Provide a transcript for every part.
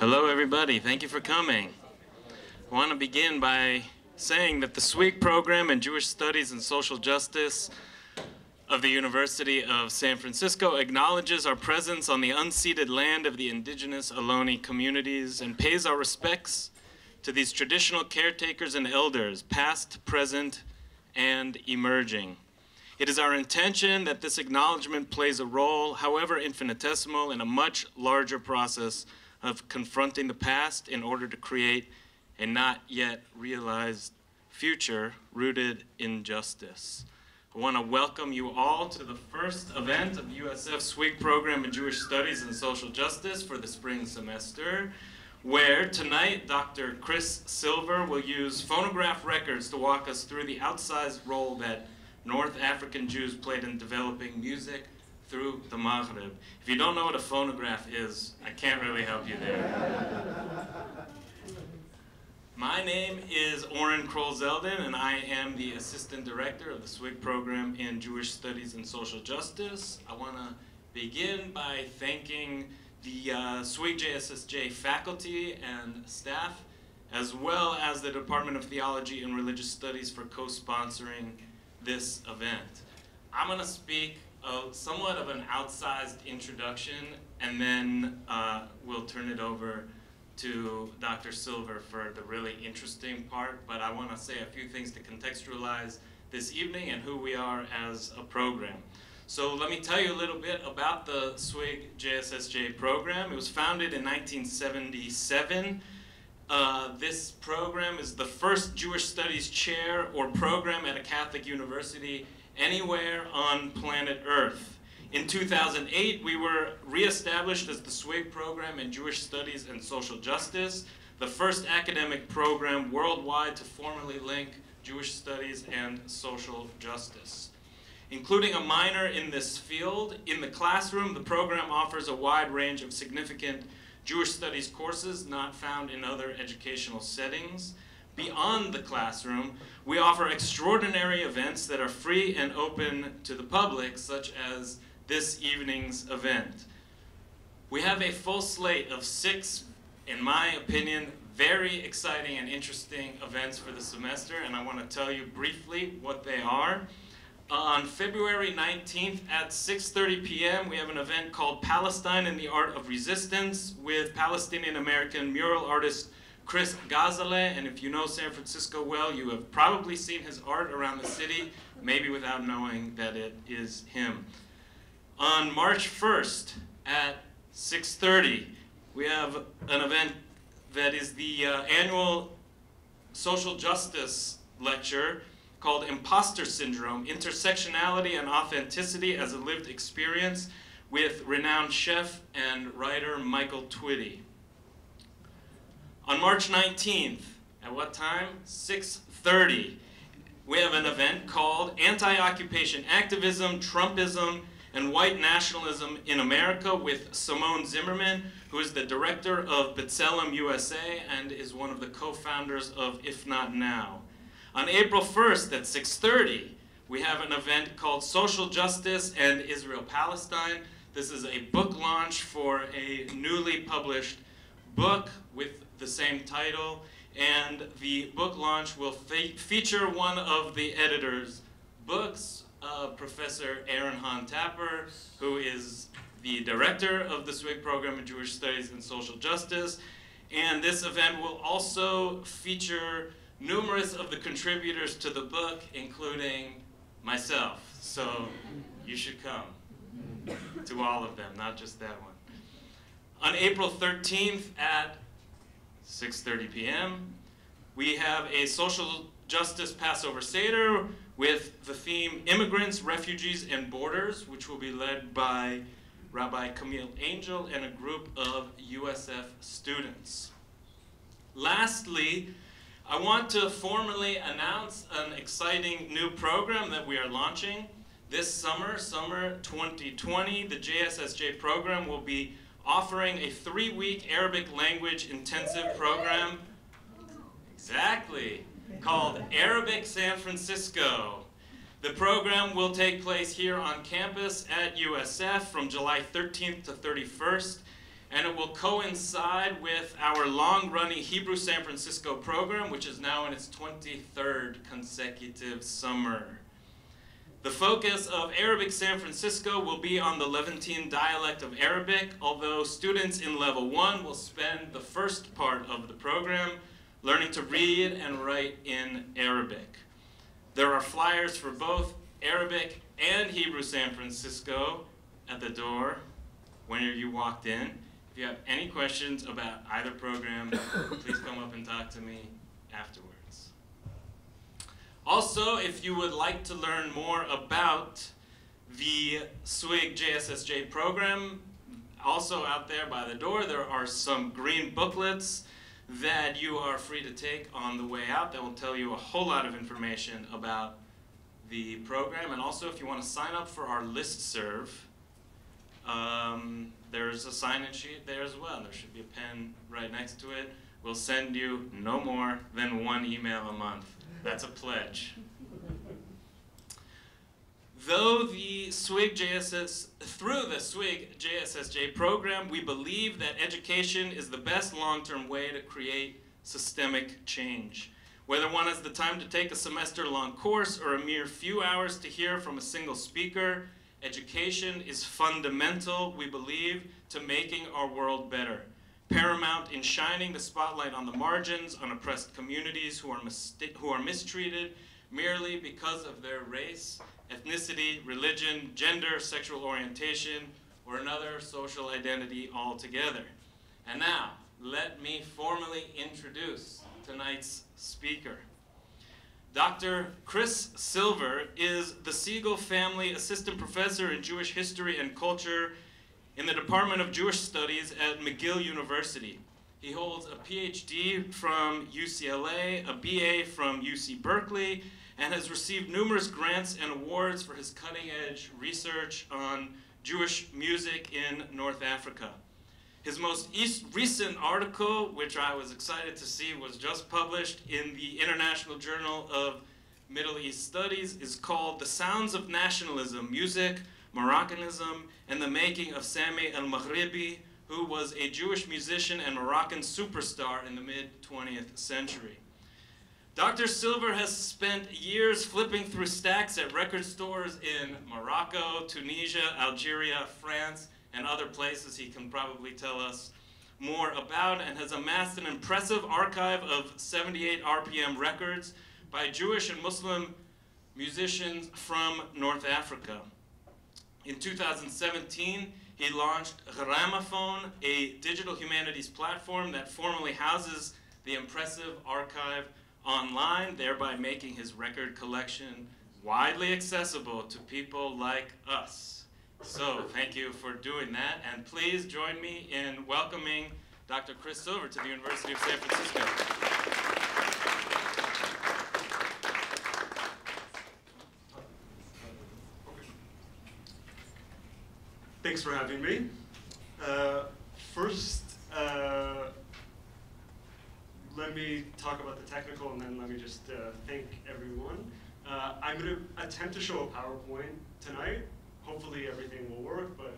Hello, everybody. Thank you for coming. I want to begin by saying that the SWIG program in Jewish Studies and Social Justice of the University of San Francisco acknowledges our presence on the unceded land of the indigenous Ohlone communities and pays our respects to these traditional caretakers and elders, past, present, and emerging. It is our intention that this acknowledgement plays a role, however infinitesimal, in a much larger process of confronting the past in order to create a not yet realized future rooted in justice. I want to welcome you all to the first event of USF SWIG program in Jewish Studies and Social Justice for the spring semester, where tonight Dr. Chris Silver will use phonograph records to walk us through the outsized role that North African Jews played in developing music through the Maghrib. If you don't know what a phonograph is, I can't really help you there. My name is Oren Kroll-Zeldin, and I am the Assistant Director of the SWIG program in Jewish Studies and Social Justice. I want to begin by thanking the uh, SWIG JSSJ faculty and staff, as well as the Department of Theology and Religious Studies for co-sponsoring this event. I'm going to speak a, somewhat of an outsized introduction, and then uh, we'll turn it over to Dr. Silver for the really interesting part. But I want to say a few things to contextualize this evening and who we are as a program. So let me tell you a little bit about the SWIG JSSJ program. It was founded in 1977. Uh, this program is the first Jewish Studies chair or program at a Catholic university anywhere on planet Earth. In 2008, we were reestablished as the SWIG program in Jewish Studies and Social Justice, the first academic program worldwide to formally link Jewish Studies and Social Justice. Including a minor in this field, in the classroom, the program offers a wide range of significant Jewish Studies courses not found in other educational settings. Beyond the classroom, we offer extraordinary events that are free and open to the public, such as this evening's event. We have a full slate of six, in my opinion, very exciting and interesting events for the semester, and I want to tell you briefly what they are. On February 19th at 6.30 p.m., we have an event called Palestine and the Art of Resistance with Palestinian-American mural artist Chris Gazaleh, and if you know San Francisco well, you have probably seen his art around the city, maybe without knowing that it is him. On March 1st at 6.30, we have an event that is the uh, annual social justice lecture called Imposter Syndrome, Intersectionality and Authenticity as a Lived Experience with renowned chef and writer Michael Twitty. On March 19th, at what time? 6.30, we have an event called Anti-Occupation Activism, Trumpism, and White Nationalism in America with Simone Zimmerman, who is the director of B'Tselem USA and is one of the co-founders of If Not Now. On April 1st at 6.30, we have an event called Social Justice and Israel-Palestine. This is a book launch for a newly published book with the same title, and the book launch will fe feature one of the editor's books, uh, Professor Aaron Hahn Tapper, who is the director of the SWIG program in Jewish Studies and Social Justice. And this event will also feature numerous of the contributors to the book, including myself. So you should come to all of them, not just that one. On April 13th at 6.30 p.m. We have a social justice Passover Seder with the theme Immigrants, Refugees, and Borders, which will be led by Rabbi Camille Angel and a group of USF students. Lastly, I want to formally announce an exciting new program that we are launching. This summer, summer 2020, the JSSJ program will be offering a three-week Arabic language intensive program, exactly, called Arabic San Francisco. The program will take place here on campus at USF from July 13th to 31st. and it will coincide with our long-running Hebrew San Francisco program, which is now in its 23rd consecutive summer. The focus of Arabic San Francisco will be on the Levantine dialect of Arabic, although students in level one will spend the first part of the program learning to read and write in Arabic. There are flyers for both Arabic and Hebrew San Francisco at the door when you walked in. If you have any questions about either program, please come up and talk to me afterwards. Also, if you would like to learn more about the SWIG JSSJ program, also out there by the door, there are some green booklets that you are free to take on the way out that will tell you a whole lot of information about the program. And also, if you want to sign up for our list serve, um, there's a sign-in sheet there as well. There should be a pen right next to it. We'll send you no more than one email a month. That's a pledge. Though the SWIG JSS, through the SWIG JSSJ program, we believe that education is the best long-term way to create systemic change. Whether one has the time to take a semester-long course or a mere few hours to hear from a single speaker, education is fundamental, we believe, to making our world better paramount in shining the spotlight on the margins, on oppressed communities who are, who are mistreated merely because of their race, ethnicity, religion, gender, sexual orientation, or another social identity altogether. And now, let me formally introduce tonight's speaker. Dr. Chris Silver is the Segal Family Assistant Professor in Jewish History and Culture in the Department of Jewish Studies at McGill University. He holds a PhD from UCLA, a BA from UC Berkeley, and has received numerous grants and awards for his cutting-edge research on Jewish music in North Africa. His most recent article, which I was excited to see, was just published in the International Journal of Middle East Studies, is called The Sounds of Nationalism, Music, Moroccanism, and the Making of Sami El Maghribi, who was a Jewish musician and Moroccan superstar in the mid-20th century. Dr. Silver has spent years flipping through stacks at record stores in Morocco, Tunisia, Algeria, France, and other places he can probably tell us more about, and has amassed an impressive archive of 78 RPM records by Jewish and Muslim musicians from North Africa. In 2017, he launched Gharamophone, a digital humanities platform that formally houses the impressive archive online, thereby making his record collection widely accessible to people like us. So thank you for doing that, and please join me in welcoming Dr. Chris Silver to the University of San Francisco. Thanks for having me. Uh, first, uh, let me talk about the technical and then let me just uh, thank everyone. Uh, I'm going to attempt to show a PowerPoint tonight. Hopefully everything will work, but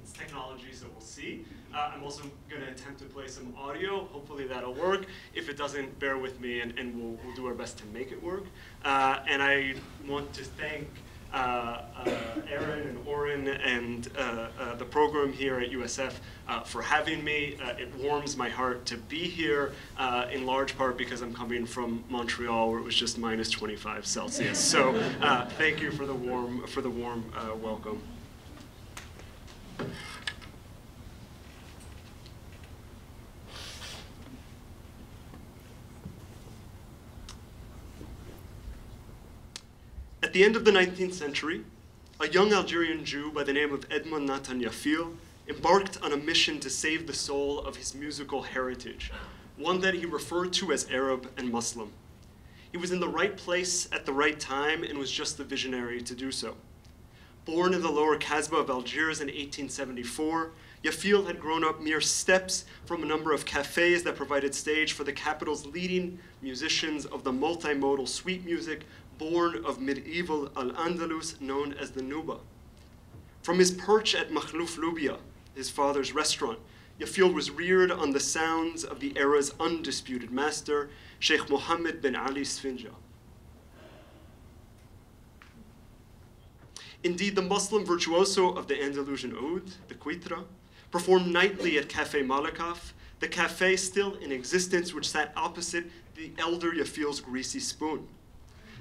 it's technology, so we'll see. Uh, I'm also going to attempt to play some audio. Hopefully that'll work. If it doesn't, bear with me and, and we'll, we'll do our best to make it work. Uh, and I want to thank Uh, uh, Aaron and Oren and uh, uh the program here at USF for having me. it warms my heart to be here, in large part because I'm coming from Montreal, where it was just minus 25 Celsius. So thank you for the warm for the warm welcome. At the end of the 19th century, a young Algerian Jew by the name of Edmond Nathan Yafil embarked on a mission to save the soul of his musical heritage, one that he referred to as Arab and Muslim. He was in the right place at the right time and was just the visionary to do so. Born in the lower Kasbah of Algiers in 1874, Yafil had grown up mere steps from a number of cafes that provided stage for the capital's leading musicians of the multimodal suite music born of medieval Al-Andalus known as the Nuba. From his perch at Makhlouf Lubia, his father's restaurant, Yafil was reared on the sounds of the era's undisputed master, Sheikh Mohammed bin Ali Sfinja. Indeed, the Muslim virtuoso of the Andalusian Oud, the Quitra, performed nightly at Cafe Malakoff, the cafe still in existence which sat opposite the elder Yafil's greasy spoon.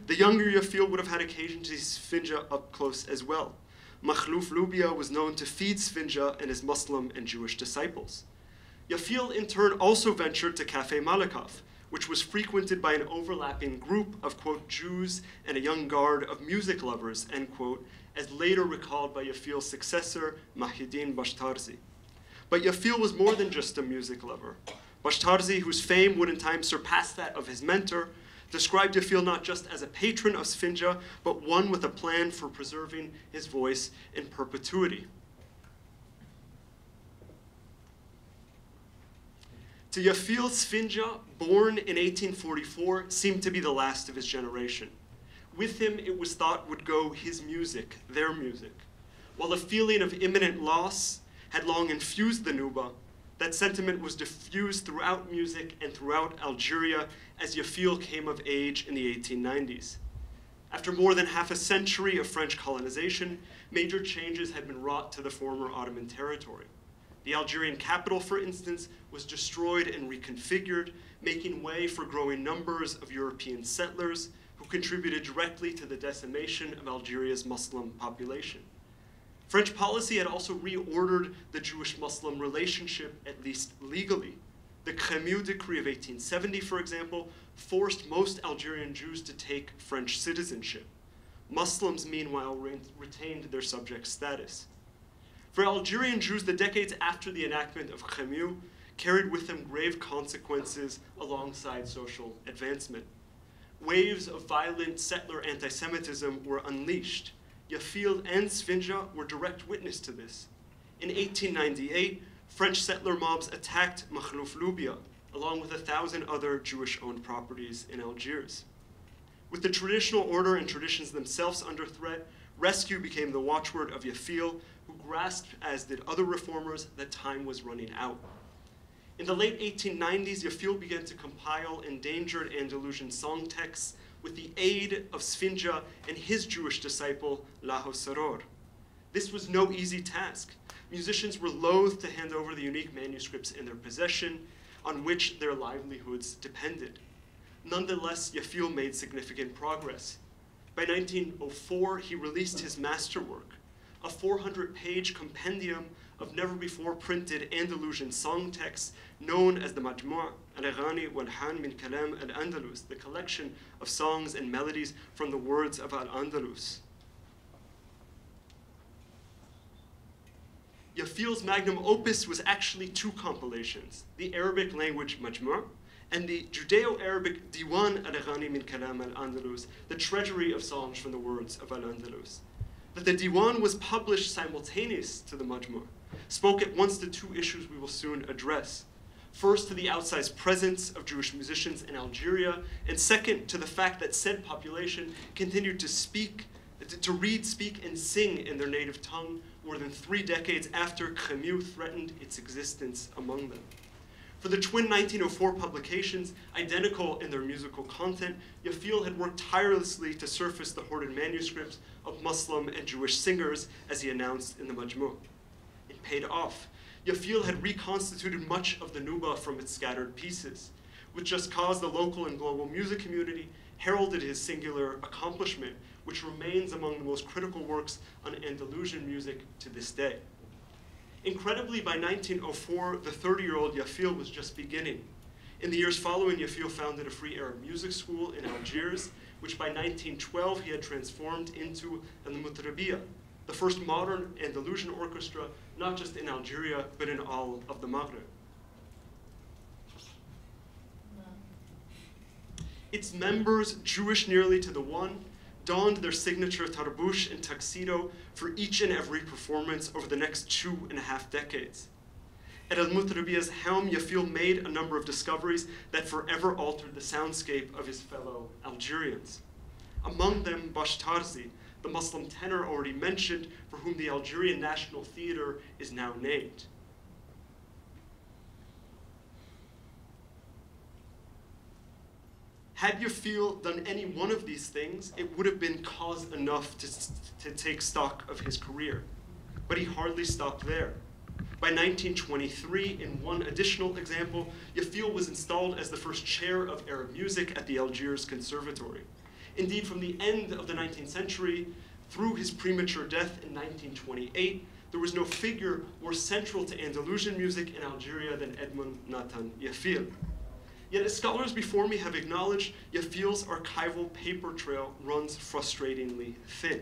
The younger Yafil would have had occasion to see Sfinja up close as well. Makhlouf Lubia was known to feed Sfinja and his Muslim and Jewish disciples. Yafil in turn also ventured to Cafe Malakoff, which was frequented by an overlapping group of, quote, Jews and a young guard of music lovers, end quote, as later recalled by Yafil's successor, Mahidin Bashtarzi. But Yafil was more than just a music lover. Bashtarzi, whose fame would in time surpass that of his mentor, described Yafil not just as a patron of Sfinja, but one with a plan for preserving his voice in perpetuity. To Yafil Sfinja, born in 1844, seemed to be the last of his generation. With him, it was thought would go his music, their music. While a feeling of imminent loss had long infused the Nuba, that sentiment was diffused throughout music and throughout Algeria as Yafil came of age in the 1890s. After more than half a century of French colonization, major changes had been wrought to the former Ottoman territory. The Algerian capital, for instance, was destroyed and reconfigured, making way for growing numbers of European settlers who contributed directly to the decimation of Algeria's Muslim population. French policy had also reordered the Jewish-Muslim relationship, at least legally. The Crémieux Decree of 1870, for example, forced most Algerian Jews to take French citizenship. Muslims, meanwhile, re retained their subject status. For Algerian Jews, the decades after the enactment of Crémieux carried with them grave consequences alongside social advancement. Waves of violent settler anti-Semitism were unleashed. Yafil and Sfinja were direct witness to this. In 1898, French settler mobs attacked Makhlouf Lubia, along with a thousand other Jewish-owned properties in Algiers. With the traditional order and traditions themselves under threat, rescue became the watchword of Yafil, who grasped, as did other reformers, that time was running out. In the late 1890s, Yafil began to compile endangered Andalusian song texts with the aid of Sfinja and his Jewish disciple, Laho Seror. This was no easy task. Musicians were loath to hand over the unique manuscripts in their possession on which their livelihoods depended. Nonetheless, Yafil made significant progress. By 1904, he released his masterwork, a 400-page compendium of never-before printed Andalusian song texts known as the Majmu' al-Aghani wal-Han min Kalam al-Andalus, the collection of songs and melodies from the words of Al-Andalus. Yafil's magnum opus was actually two compilations, the Arabic language Majmu' and the Judeo-Arabic Diwan al-Aghani min Kalam al-Andalus, the treasury of songs from the words of Al-Andalus. That the Diwan was published simultaneous to the Majmu' spoke at once to two issues we will soon address. First, to the outsized presence of Jewish musicians in Algeria, and second, to the fact that said population continued to speak, to read, speak, and sing in their native tongue more than three decades after Crémieux threatened its existence among them. For the twin 1904 publications, identical in their musical content, Yafil had worked tirelessly to surface the hoarded manuscripts of Muslim and Jewish singers, as he announced in the Majmu'. It paid off. Yafil had reconstituted much of the Nuba from its scattered pieces, which just caused the local and global music community heralded his singular accomplishment, which remains among the most critical works on Andalusian music to this day. Incredibly, by 1904, the 30-year-old Yafil was just beginning. In the years following, Yafil founded a free Arab music school in Algiers, which by 1912 he had transformed into Al Mutrabiya, the first modern Andalusian orchestra, not just in Algeria, but in all of the Maghreb. Its members, Jewish nearly to the one, donned their signature tarbush and tuxedo for each and every performance over the next two and a half decades. At Al Mutrabiya's helm, Yafil made a number of discoveries that forever altered the soundscape of his fellow Algerians. Among them, Bashtarzi, the Muslim tenor already mentioned, for whom the Algerian National Theater is now named. Had Yafil done any one of these things, it would have been cause enough to, to take stock of his career. But he hardly stopped there. By 1923, in one additional example, Yafil was installed as the first chair of Arab music at the Algiers Conservatory. Indeed, from the end of the 19th century through his premature death in 1928, there was no figure more central to Andalusian music in Algeria than Edmond Nathan Yafil. Yet as scholars before me have acknowledged, Yafil's archival paper trail runs frustratingly thin.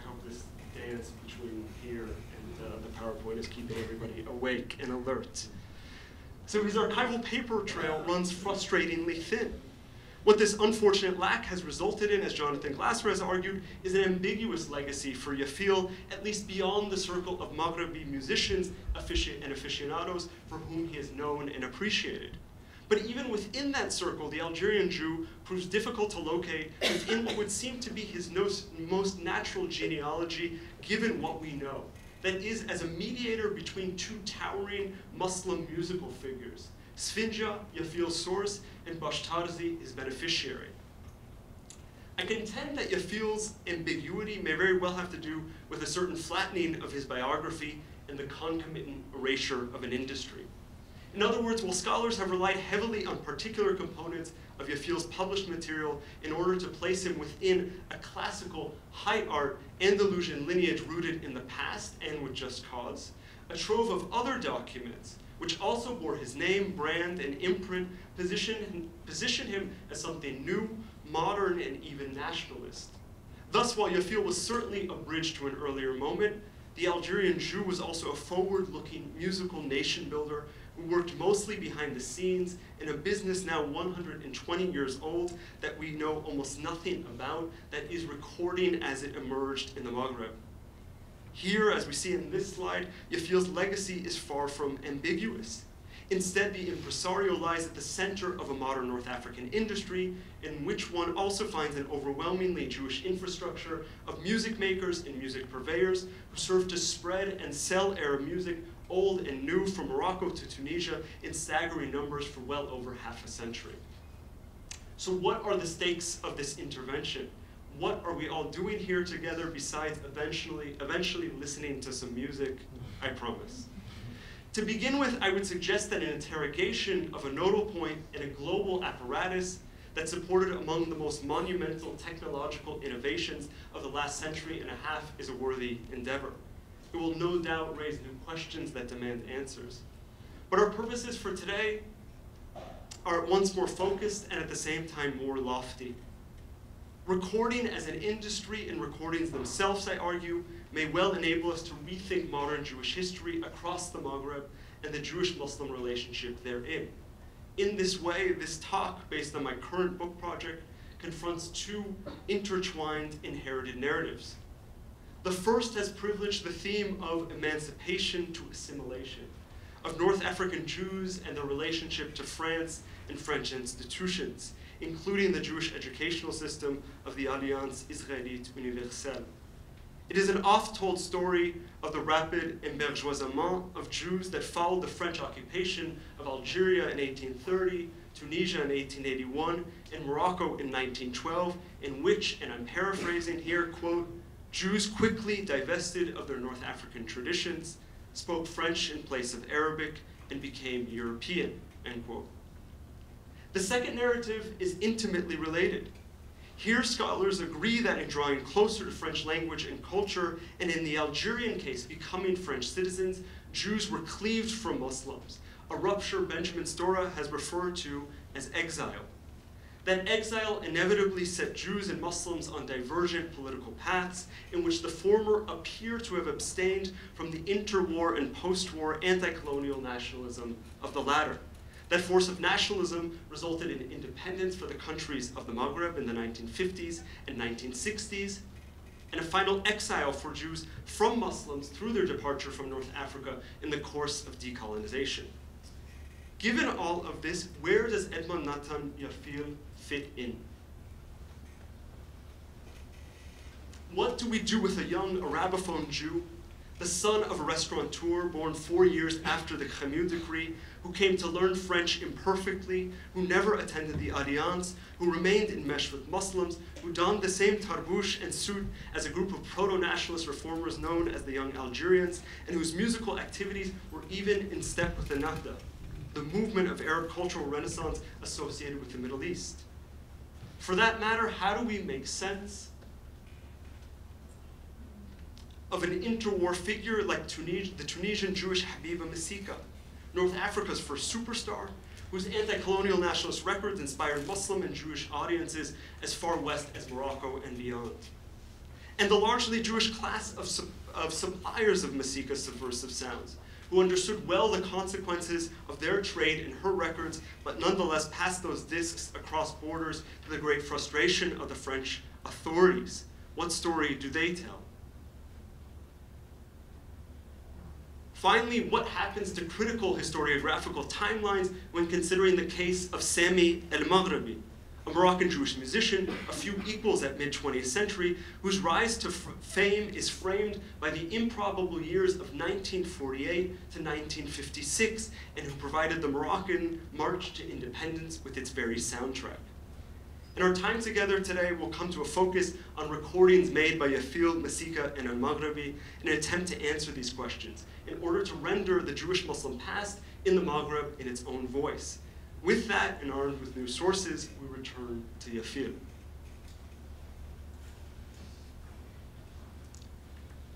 I hope this dance between here and uh, the PowerPoint is keeping everybody awake and alert. So his archival paper trail runs frustratingly thin. What this unfortunate lack has resulted in, as Jonathan Glasser has argued, is an ambiguous legacy for Yafil, at least beyond the circle of Maghrebi musicians and aficionados for whom he is known and appreciated. But even within that circle, the Algerian Jew proves difficult to locate within what would seem to be his most natural genealogy, given what we know. That is, as a mediator between two towering Muslim musical figures, Sfinja, Yafil's source, and Bashtarzi, his beneficiary. I contend that Yafil's ambiguity may very well have to do with a certain flattening of his biography and the concomitant erasure of an industry. In other words, while scholars have relied heavily on particular components of Yafil's published material in order to place him within a classical, high art Andalusian lineage rooted in the past and with just cause, a trove of other documents which also bore his name, brand, and imprint, positioned, him as something new, modern, and even nationalist. Thus, while Yafil was certainly a bridge to an earlier moment, the Algerian Jew was also a forward-looking musical nation builder who worked mostly behind the scenes in a business now 120 years old that we know almost nothing about, that is recording as it emerged in the Maghreb. Here, as we see in this slide, Yafil's legacy is far from ambiguous. Instead, the impresario lies at the center of a modern North African industry in which one also finds an overwhelmingly Jewish infrastructure of music makers and music purveyors who serve to spread and sell Arab music, old and new, from Morocco to Tunisia in staggering numbers for well over half a century. So what are the stakes of this intervention? What are we all doing here together besides eventually, eventually listening to some music, I promise. To begin with, I would suggest that an interrogation of a nodal point in a global apparatus that supported among the most monumental technological innovations of the last century and a half is a worthy endeavor. It will no doubt raise new questions that demand answers. But our purposes for today are at once more focused and at the same time more lofty. Recording as an industry and recordings themselves, I argue, may well enable us to rethink modern Jewish history across the Maghreb and the Jewish-Muslim relationship therein. In this way, this talk, based on my current book project, confronts two intertwined inherited narratives. The first has privileged the theme of emancipation to assimilation, of North African Jews and their relationship to France and French institutions, including the Jewish educational system of the Alliance Israélite Universelle. It is an oft-told story of the rapid embourgeoisement of Jews that followed the French occupation of Algeria in 1830, Tunisia in 1881, and Morocco in 1912, in which, and I'm paraphrasing here, quote, Jews quickly divested of their North African traditions, spoke French in place of Arabic, and became European, end quote. The second narrative is intimately related. Here, scholars agree that in drawing closer to French language and culture, and in the Algerian case, becoming French citizens, Jews were cleaved from Muslims, a rupture Benjamin Stora has referred to as exile. That exile inevitably set Jews and Muslims on divergent political paths in which the former appear to have abstained from the interwar and post-war anti-colonial nationalism of the latter. That force of nationalism resulted in independence for the countries of the Maghreb in the 1950s and 1960s, and a final exile for Jews from Muslims through their departure from North Africa in the course of decolonization. Given all of this, where does Edmond Nathan Yafil fit in? What do we do with a young Arabophone Jew, the son of a restaurateur born four years after the Crémieux decree, who came to learn French imperfectly, who never attended the Alliance, who remained enmeshed with Muslims, who donned the same tarbouche and suit as a group of proto-nationalist reformers known as the Young Algerians, and whose musical activities were even in step with the Nahda, the movement of Arab cultural renaissance associated with the Middle East. For that matter, how do we make sense of an interwar figure like Tunis the Tunisian Jewish Habiba Masika, North Africa's first superstar, whose anti-colonial nationalist records inspired Muslim and Jewish audiences as far west as Morocco and beyond. And the largely Jewish class of, su of suppliers of Masika's subversive sounds, who understood well the consequences of their trade in her records, but nonetheless passed those discs across borders to the great frustration of the French authorities. What story do they tell? Finally, what happens to critical historiographical timelines when considering the case of Sami el-Maghribi, a Moroccan Jewish musician, a few equals at mid-20th century, whose rise to fame is framed by the improbable years of 1948 to 1956, and who provided the Moroccan March to Independence with its very soundtrack. In our time together today, we'll come to a focus on recordings made by Yafil, Masika, and Al-Maghribi in an attempt to answer these questions in order to render the Jewish-Muslim past in the Maghreb in its own voice. With that, and armed with new sources, we return to Yafil.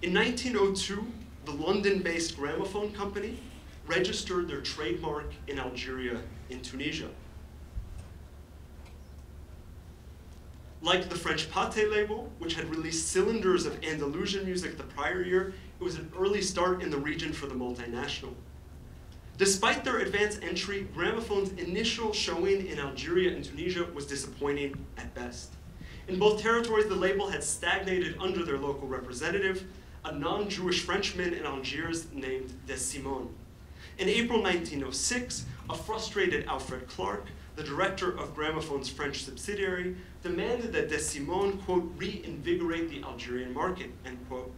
In 1902, the London-based gramophone company registered their trademark in Algeria in Tunisia. Like the French Pathé label, which had released cylinders of Andalusian music the prior year, it was an early start in the region for the multinational. Despite their advanced entry, Gramophone's initial showing in Algeria and Tunisia was disappointing at best. In both territories, the label had stagnated under their local representative, a non-Jewish Frenchman in Algiers named Des Simon. In April 1906, a frustrated Alfred Clark the director of Gramophone's French subsidiary, demanded that Des Simon, quote, reinvigorate the Algerian market, end quote.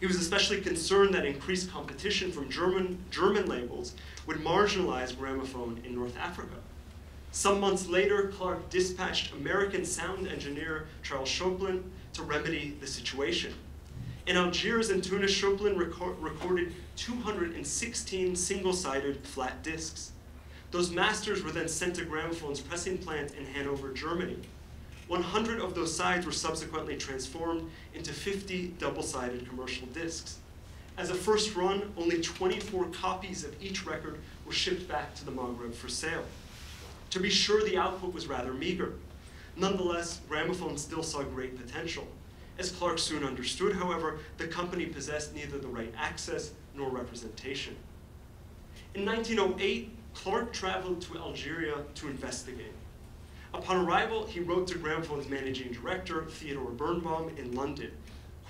He was especially concerned that increased competition from German, German labels would marginalize Gramophone in North Africa. Some months later, Clark dispatched American sound engineer Charles Choplin to remedy the situation. In Algiers and Tunis, Choplin recorded 216 single-sided flat discs. Those masters were then sent to Gramophone's pressing plant in Hanover, Germany. 100 of those sides were subsequently transformed into 50 double-sided commercial discs. As a first run, only 24 copies of each record were shipped back to the Maghreb for sale. To be sure, the output was rather meager. Nonetheless, Gramophone still saw great potential. As Clark soon understood, however, the company possessed neither the right access nor representation. In 1908, Clark traveled to Algeria to investigate. Upon arrival, he wrote to Gramophone's managing director, Theodore Birnbaum, in London,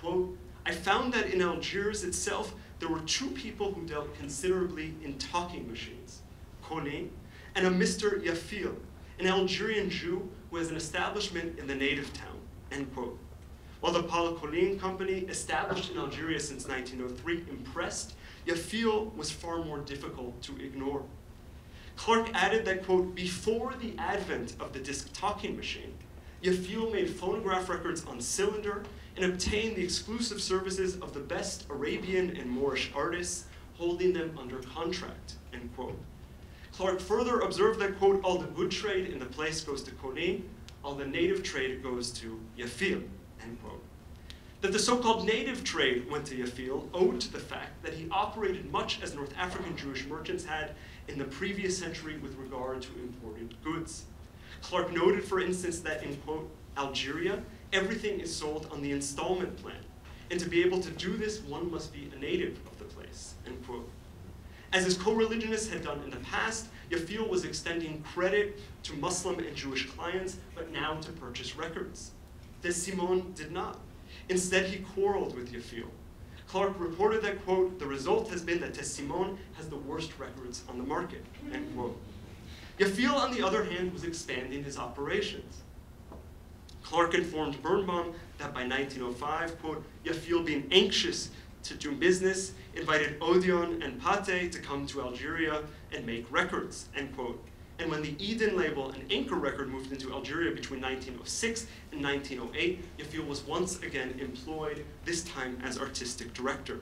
quote, I found that in Algiers itself, there were two people who dealt considerably in talking machines, Kone and a Mr. Yafil, an Algerian Jew who has an establishment in the native town, end quote. While the Paul Colline company, established in Algeria since 1903, impressed, Yafil was far more difficult to ignore. Clark added that, quote, before the advent of the disc talking machine, Yafil made phonograph records on cylinder and obtained the exclusive services of the best Arabian and Moorish artists, holding them under contract, end quote. Clark further observed that, quote, all the good trade in the place goes to Koni, all the native trade goes to Yafil, end quote. That the so-called native trade went to Yafil owed to the fact that he operated much as North African Jewish merchants had in the previous century with regard to imported goods. Clark noted, for instance, that in, quote, Algeria, everything is sold on the installment plan. And to be able to do this, one must be a native of the place, end quote. As his co-religionists had done in the past, Yafil was extending credit to Muslim and Jewish clients, but now to purchase records. Des Simon did not. Instead, he quarreled with Yafil Clark reported that, quote, the result has been that Des Simon has the worst records on the market, end quote. Yafil, on the other hand, was expanding his operations. Clark informed Birnbaum that by 1905, quote, Yafil being anxious to do business, invited Odeon and Pathé to come to Algeria and make records, end quote. And when the Eden label, an anchor record, moved into Algeria between 1906 and 1908, Yafil was once again employed, this time as artistic director.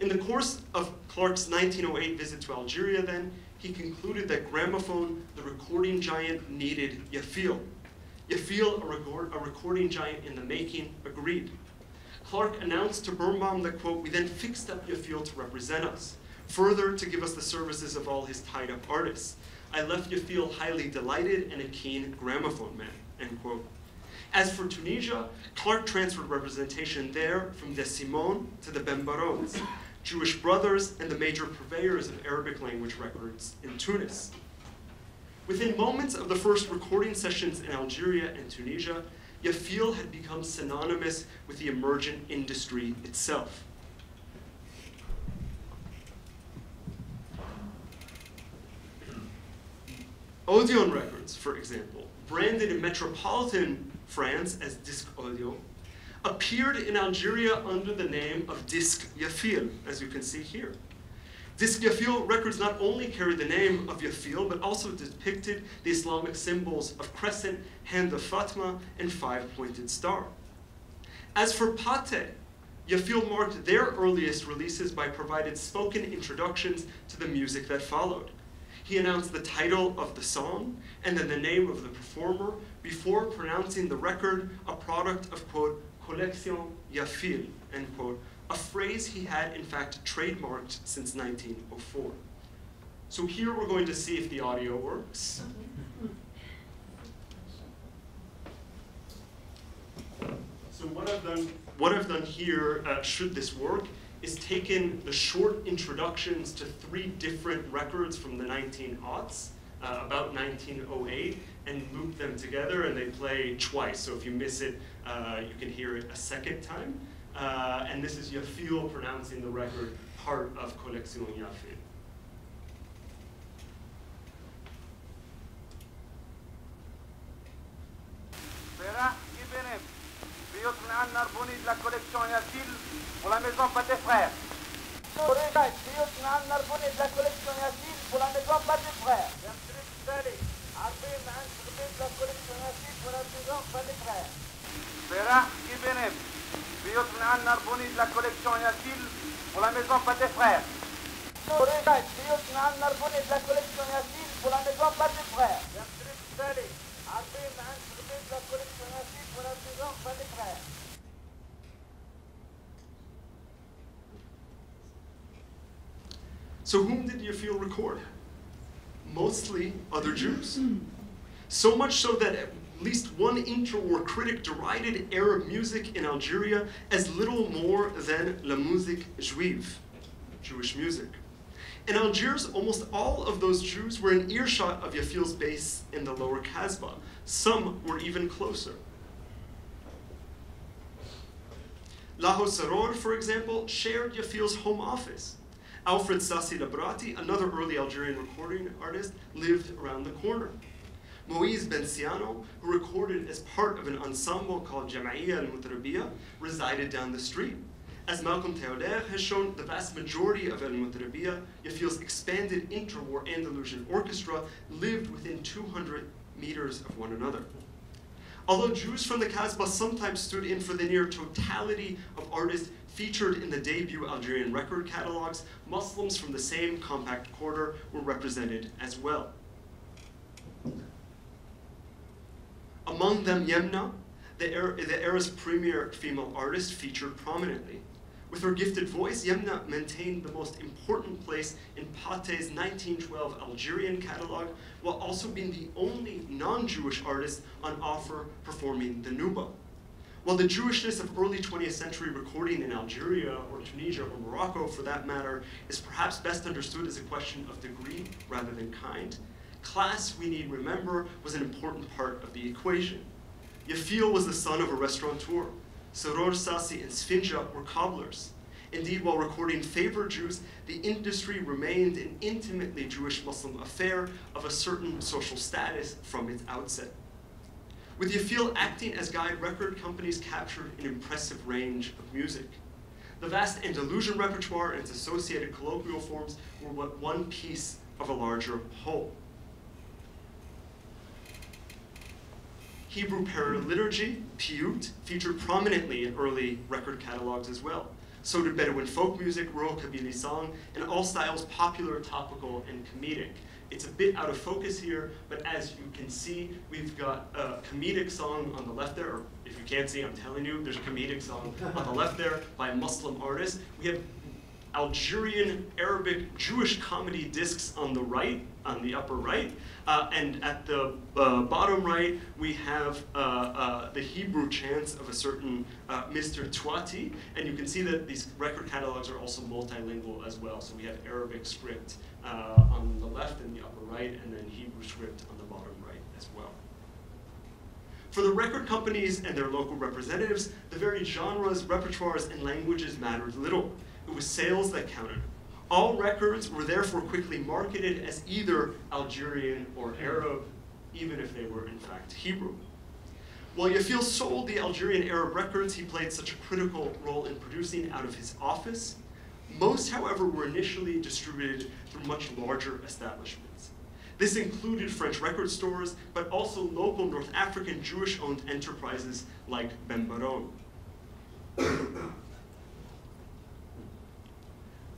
In the course of Clark's 1908 visit to Algeria, then, he concluded that Gramophone, the recording giant, needed Yafil. Yafil, a, record, a recording giant in the making, agreed. Clark announced to Birnbaum that, quote, we then fixed up Yafil to represent us, further to give us the services of all his tied up artists. I left Yafil highly delighted and a keen gramophone man, end quote. As for Tunisia, Clark transferred representation there from the Simon to the Bembarons, Jewish brothers and the major purveyors of Arabic language records in Tunis. Within moments of the first recording sessions in Algeria and Tunisia, Yafil had become synonymous with the emergent industry itself. Odeon Records, for example, branded in metropolitan France as Disc Audio, appeared in Algeria under the name of Disc Yafil, as you can see here. Disc Yafil records not only carried the name of Yafil, but also depicted the Islamic symbols of crescent, hand of Fatma, and five-pointed star. As for Pathé, Yafil marked their earliest releases by providing spoken introductions to the music that followed. He announced the title of the song and then the name of the performer before pronouncing the record a product of, quote, collection Yafil, end quote, a phrase he had in fact trademarked since 1904. So here we're going to see if the audio works. So what I've done, what I've done here, uh, should this work, is taken the short introductions to three different records from the 1900s, uh, about 1908, and looped them together, and they play twice. So if you miss it, uh, you can hear it a second time. Uh, and this is Yafil pronouncing the record part of Collection Yafil. Narboni de la collection Yafil pour la collection Yafil pour la maison pas tes frères. pour la maison pas tes frères. De la collection pour la maison pas tes frères. Pour la maison pas tes frères. So whom did Yafil record? Mostly other Jews. Hmm. So much so that at least one interwar critic derided Arab music in Algeria as little more than la musique juive, Jewish music. In Algiers, almost all of those Jews were in earshot of Yafil's base in the lower Kasbah. Some were even closer. Laho Seror, for example, shared Yafil's home office. Alfred Sassi Labrati, another early Algerian recording artist, lived around the corner. Moise Benciano, who recorded as part of an ensemble called Jama'iyya al-Mutarabiyya, resided down the street. As Malcolm Theoleyre has shown, the vast majority of al-Mutarabiyya, Yafil's expanded interwar Andalusian orchestra, lived within 200 meters of one another. Although Jews from the Kasbah sometimes stood in for the near totality of artists featured in the debut Algerian record catalogs, Muslims from the same compact quarter were represented as well. Among them, Yemna, the, era, the era's premier female artist, featured prominently. With her gifted voice, Yemna maintained the most important place in Pathé's 1912 Algerian catalog, while also being the only non-Jewish artist on offer performing the Nuba. While the Jewishness of early 20th century recording in Algeria or Tunisia or Morocco, for that matter, is perhaps best understood as a question of degree rather than kind, class, we need remember, was an important part of the equation. Yafil was the son of a restaurateur. Seror Sassi and Sfinja were cobblers. Indeed, while recording favored Jews, the industry remained an intimately Jewish-Muslim affair of a certain social status from its outset. With Yafil acting as guide, record companies captured an impressive range of music. The vast Andalusian repertoire and its associated colloquial forms were but one piece of a larger whole. Hebrew paraliturgy, piyut, featured prominently in early record catalogs as well. So did Bedouin folk music, rural Kabyle song, and all styles popular, topical, and comedic. It's a bit out of focus here, but as you can see, we've got a comedic song on the left there, or if you can't see, I'm telling you, there's a comedic song on the left there by a Muslim artist. We have Algerian, Arabic, Jewish comedy discs on the right, on the upper right. Uh, and at the uh, bottom right, we have uh, uh the Hebrew chants of a certain uh, Mr. Twati. And you can see that these record catalogs are also multilingual as well. So we have Arabic script uh, on the left and the upper right, and then Hebrew script on the bottom right as well. For the record companies and their local representatives, the very genres, repertoires, and languages mattered little. It was sales that counted. All records were therefore quickly marketed as either Algerian or Arab, even if they were in fact Hebrew. While Yafil sold the Algerian Arab records he played such a critical role in producing out of his office, most, however, were initially distributed through much larger establishments. This included French record stores, but also local North African Jewish-owned enterprises like Ben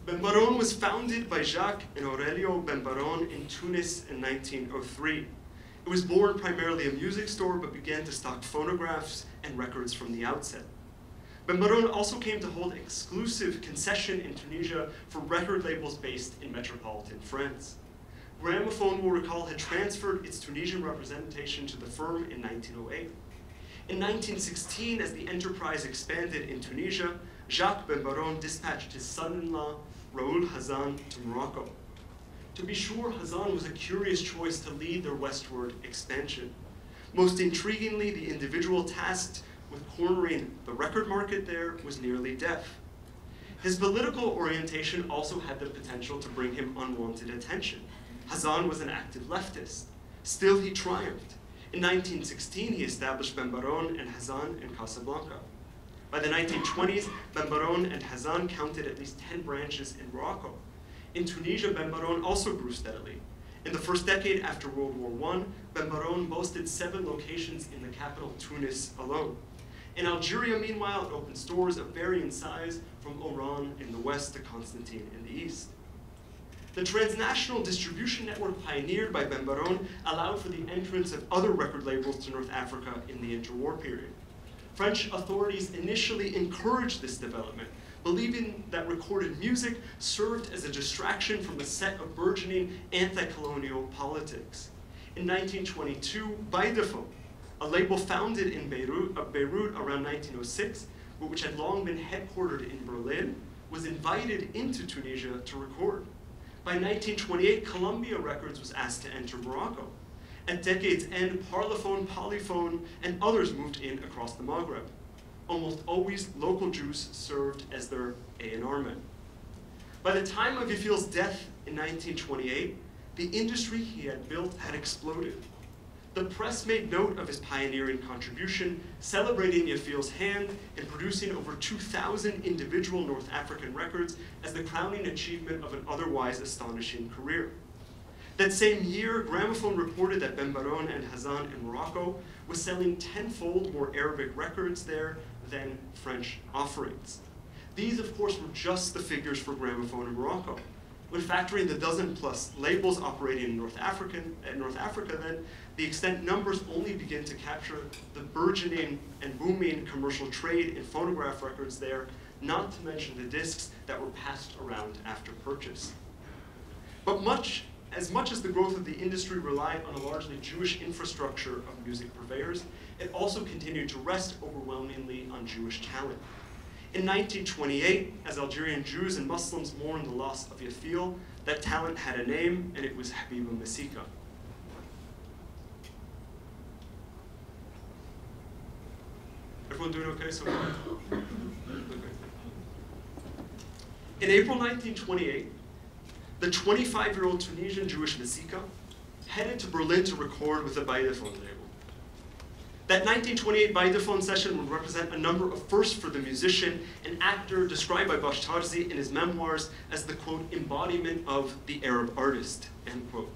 Baron. Bembaron was founded by Jacques and Aurelio Bembaron in Tunis in 1903. It was born primarily a music store, but began to stock phonographs and records from the outset. Bembaron also came to hold exclusive concession in Tunisia for record labels based in metropolitan France. Gramophone, will recall, had transferred its Tunisian representation to the firm in 1908. In 1916, as the enterprise expanded in Tunisia, Jacques Bembaron dispatched his son-in-law, Raoul Hazan to Morocco. To be sure, Hazan was a curious choice to lead their westward expansion. Most intriguingly, the individual tasked with cornering the record market there was nearly deaf. His political orientation also had the potential to bring him unwanted attention. Hazan was an active leftist. Still, he triumphed. In 1916, he established Bembaron and Hazan in Casablanca. By the 1920s, Bembaron and Hazan counted at least 10 branches in Morocco. In Tunisia, Bembaron also grew steadily. In the first decade after World War I, Bembaron boasted seven locations in the capital, Tunis, alone. In Algeria, meanwhile, it opened stores of varying size from Oran in the west to Constantine in the east. The transnational distribution network pioneered by Bembaron allowed for the entrance of other record labels to North Africa in the interwar period. French authorities initially encouraged this development, believing that recorded music served as a distraction from the set of burgeoning anti-colonial politics. In 1922, Baidaphone, a label founded in Beirut, uh, Beirut around 1906, but which had long been headquartered in Berlin, was invited into Tunisia to record. By 1928, Columbia Records was asked to enter Morocco. At decade's end, Parlophone, Polyphone, and others moved in across the Maghreb. Almost always, local Jews served as their A&R men. By the time of Yafil's death in 1928, the industry he had built had exploded. The press made note of his pioneering contribution, celebrating Yafil's hand in producing over 2,000 individual North African records as the crowning achievement of an otherwise astonishing career. That same year, Gramophone reported that Bembaron and Hazan in Morocco was selling tenfold more Arabic records there than French offerings. These, of course, were just the figures for Gramophone in Morocco. When factoring the dozen plus labels operating in North, African, uh, North Africa, then, the extent numbers only begin to capture the burgeoning and booming commercial trade in phonograph records there, not to mention the discs that were passed around after purchase. But much as much as the growth of the industry relied on a largely Jewish infrastructure of music purveyors, it also continued to rest overwhelmingly on Jewish talent. In 1928, as Algerian Jews and Muslims mourned the loss of Yafil, that talent had a name, and it was Habiba Masika. Everyone doing okay so far? In April 1928, the 25-year-old Tunisian Jewish Masika headed to Berlin to record with the Baidaphone label. That 1928 Baidaphone session would represent a number of firsts for the musician and actor described by Bachetarzi in his memoirs as the, quote, embodiment of the Arab artist, end quote.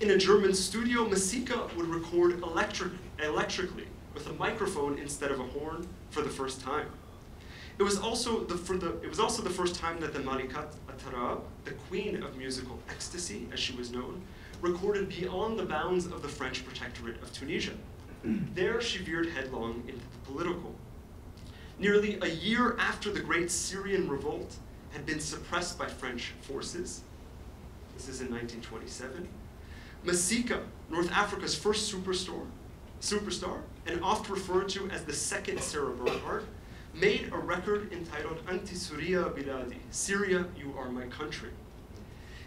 In a German studio, Masika would record electric, electrically with a microphone instead of a horn for the first time. It was also the, for the, it was also the first time that the Malikat Atarab, the queen of musical ecstasy, as she was known, recorded beyond the bounds of the French protectorate of Tunisia. There she veered headlong into the political. Nearly a year after the Great Syrian Revolt had been suppressed by French forces, this is in 1927, Masika, North Africa's first superstar, superstar, and oft referred to as the second Sarah Bernhardt, made a record entitled Anti Suria Biladi, Syria, You Are My Country.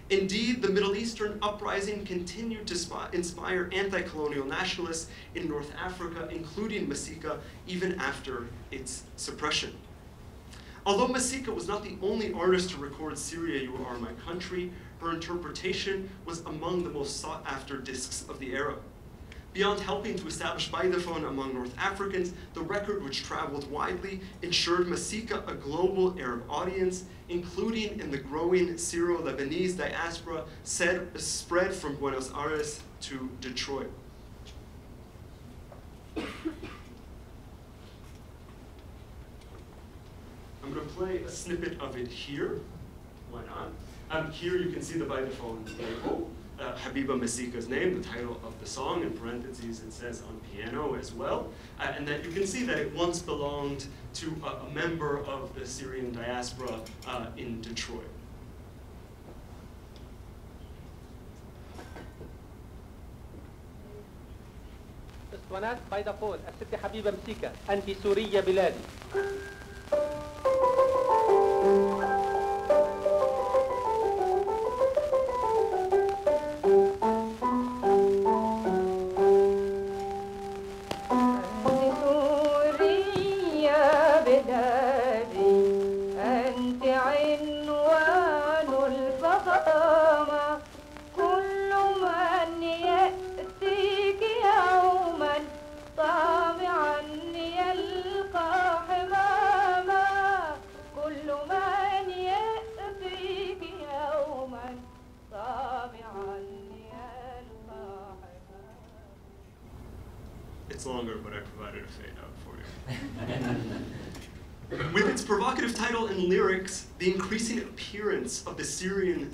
Indeed, the Middle Eastern uprising continued to inspire anti-colonial nationalists in North Africa, including Masika, even after its suppression. Although Masika was not the only artist to record Syria, You Are My Country, her interpretation was among the most sought after discs of the era. Beyond helping to establish Baidaphone among North Africans, the record, which traveled widely, ensured Masika a global Arab audience, including in the growing Syro-Lebanese diaspora said, spread from Buenos Aires to Detroit. I'm going to play a snippet of it here. Why not? Um, here you can see the Baidaphone label uh, Habiba Masika's name, the title of the song. In parentheses, it says on piano as well. Uh, and that you can see that it once belonged to a, a member of the Syrian diaspora uh, in Detroit. اسطوانات بايدافون الست حبيبه مسيكا انت سوريه بلادي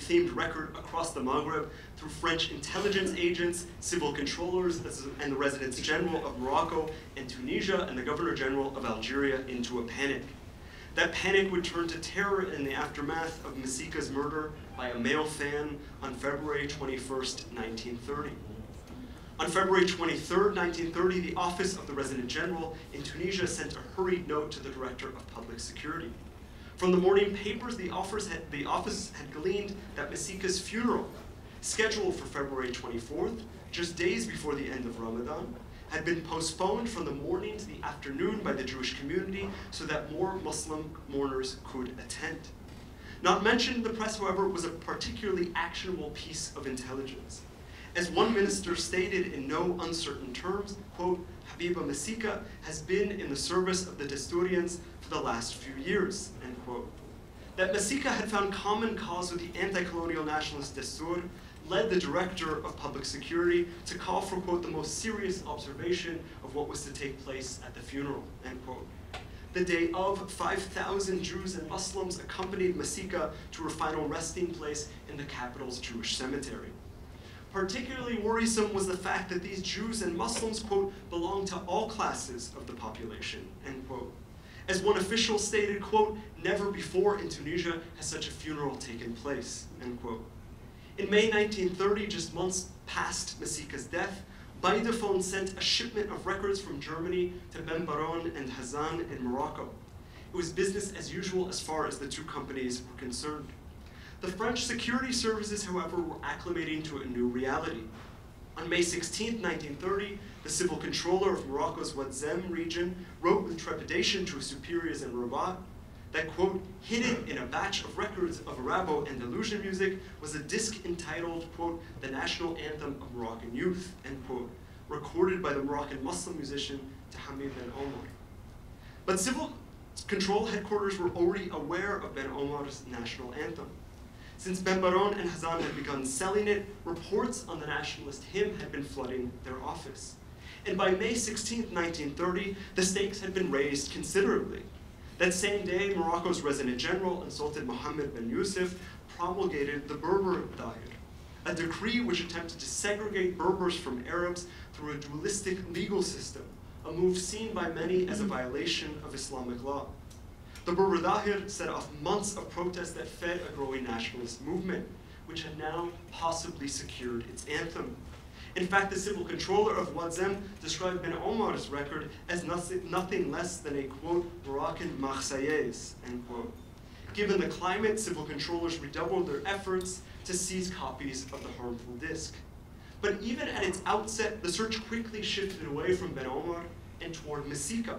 Syrian-themed record across the Maghreb through French intelligence agents, civil controllers, and the residents general of Morocco and Tunisia, and the governor general of Algeria into a panic. That panic would turn to terror in the aftermath of Masika's murder by a male fan on February 21st, 1930. On February 23, 1930, the Office of the Resident General in Tunisia sent a hurried note to the Director of Public Security. From the morning papers, the office had, the office had gleaned that Masika's funeral, scheduled for February 24th, just days before the end of Ramadan, had been postponed from the morning to the afternoon by the Jewish community so that more Muslim mourners could attend. Not mentioned in the press, however, was a particularly actionable piece of intelligence. As one minister stated in no uncertain terms, quote, Habiba Masika has been in the service of the Desturians for the last few years, end quote. That Masika had found common cause with the anti-colonial nationalist Destur led the director of public security to call for, quote, the most serious observation of what was to take place at the funeral, end quote. The day of, 5,000 Jews and Muslims accompanied Masika to her final resting place in the capital's Jewish cemetery. Particularly worrisome was the fact that these Jews and Muslims, quote, belong to all classes of the population, end quote. As one official stated, quote, never before in Tunisia has such a funeral taken place, end quote. In May 1930, just months past Masika's death, Baidaphone sent a shipment of records from Germany to Bembaron and Hazan in Morocco. It was business as usual as far as the two companies were concerned. The French security services, however, were acclimating to a new reality. On May 16, 1930, the civil controller of Morocco's Ouarzem region wrote with trepidation to his superiors in Rabat that, quote, hidden in a batch of records of Arabo and Andalusian music was a disc entitled, quote, the national anthem of Moroccan youth, end quote, recorded by the Moroccan Muslim musician Tahamid Ben Omar. But civil control headquarters were already aware of Ben Omar's national anthem. Since Bembaron and Hazan had begun selling it, reports on the nationalist hymn had been flooding their office. And by May 16, 1930, the stakes had been raised considerably. That same day, Morocco's resident general, Sultan Mohammed bin Yusuf, promulgated the Berber Dahir, a decree which attempted to segregate Berbers from Arabs through a dualistic legal system, a move seen by many as a violation of Islamic law. The Berber Dahir set off months of protests that fed a growing nationalist movement, which had now possibly secured its anthem. In fact, the civil controller of Ouazzem described Ben Omar's record as nothing less than a, quote, Moroccan Marseillaise, end quote. Given the climate, civil controllers redoubled their efforts to seize copies of the harmful disc. But even at its outset, the search quickly shifted away from Ben Omar and toward Masika,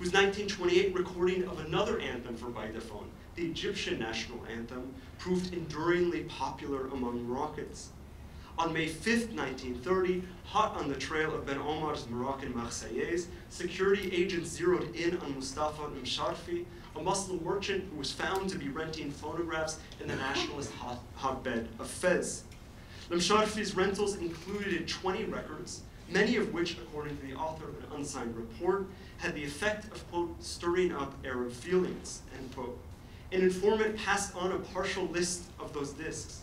whose 1928 recording of another anthem for Baidaphone, the Egyptian national anthem, proved enduringly popular among Moroccans. On May 5, 1930, hot on the trail of Ben Omar's Moroccan Marseillaise, security agents zeroed in on Mustafa Msharfi, a Muslim merchant who was found to be renting phonographs in the nationalist hot hotbed of Fez. Lemsharfi's rentals included 20 records, many of which, according to the author of an unsigned report, had the effect of, quote, stirring up Arab feelings, end quote. An informant passed on a partial list of those discs.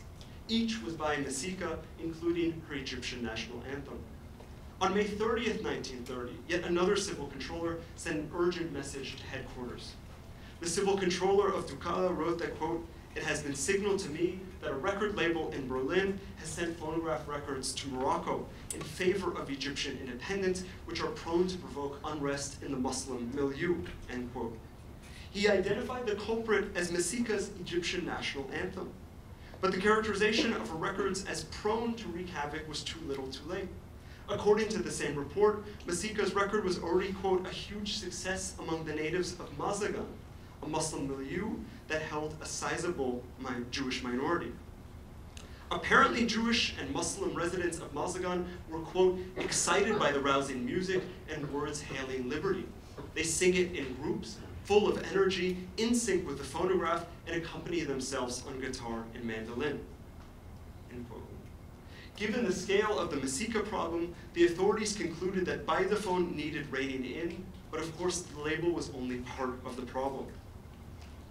Each was by Masika, including her Egyptian national anthem. On May 30th, 1930, yet another civil controller sent an urgent message to headquarters. The civil controller of Dukala wrote that, quote, it has been signaled to me that a record label in Berlin has sent phonograph records to Morocco in favor of Egyptian independence, which are prone to provoke unrest in the Muslim milieu, end quote. He identified the culprit as Masika's Egyptian national anthem. But the characterization of her records as prone to wreak havoc was too little too late. According to the same report, Masika's record was already, quote, a huge success among the natives of Mazagan, a Muslim milieu that held a sizable Jewish minority. Apparently, Jewish and Muslim residents of Mazagan were, quote, excited by the rousing music and words hailing liberty. They sing it in groups, full of energy, in sync with the phonograph, and accompany themselves on guitar and mandolin. Given the scale of the Masika problem, the authorities concluded that Baidaphone needed reining in, but of course the label was only part of the problem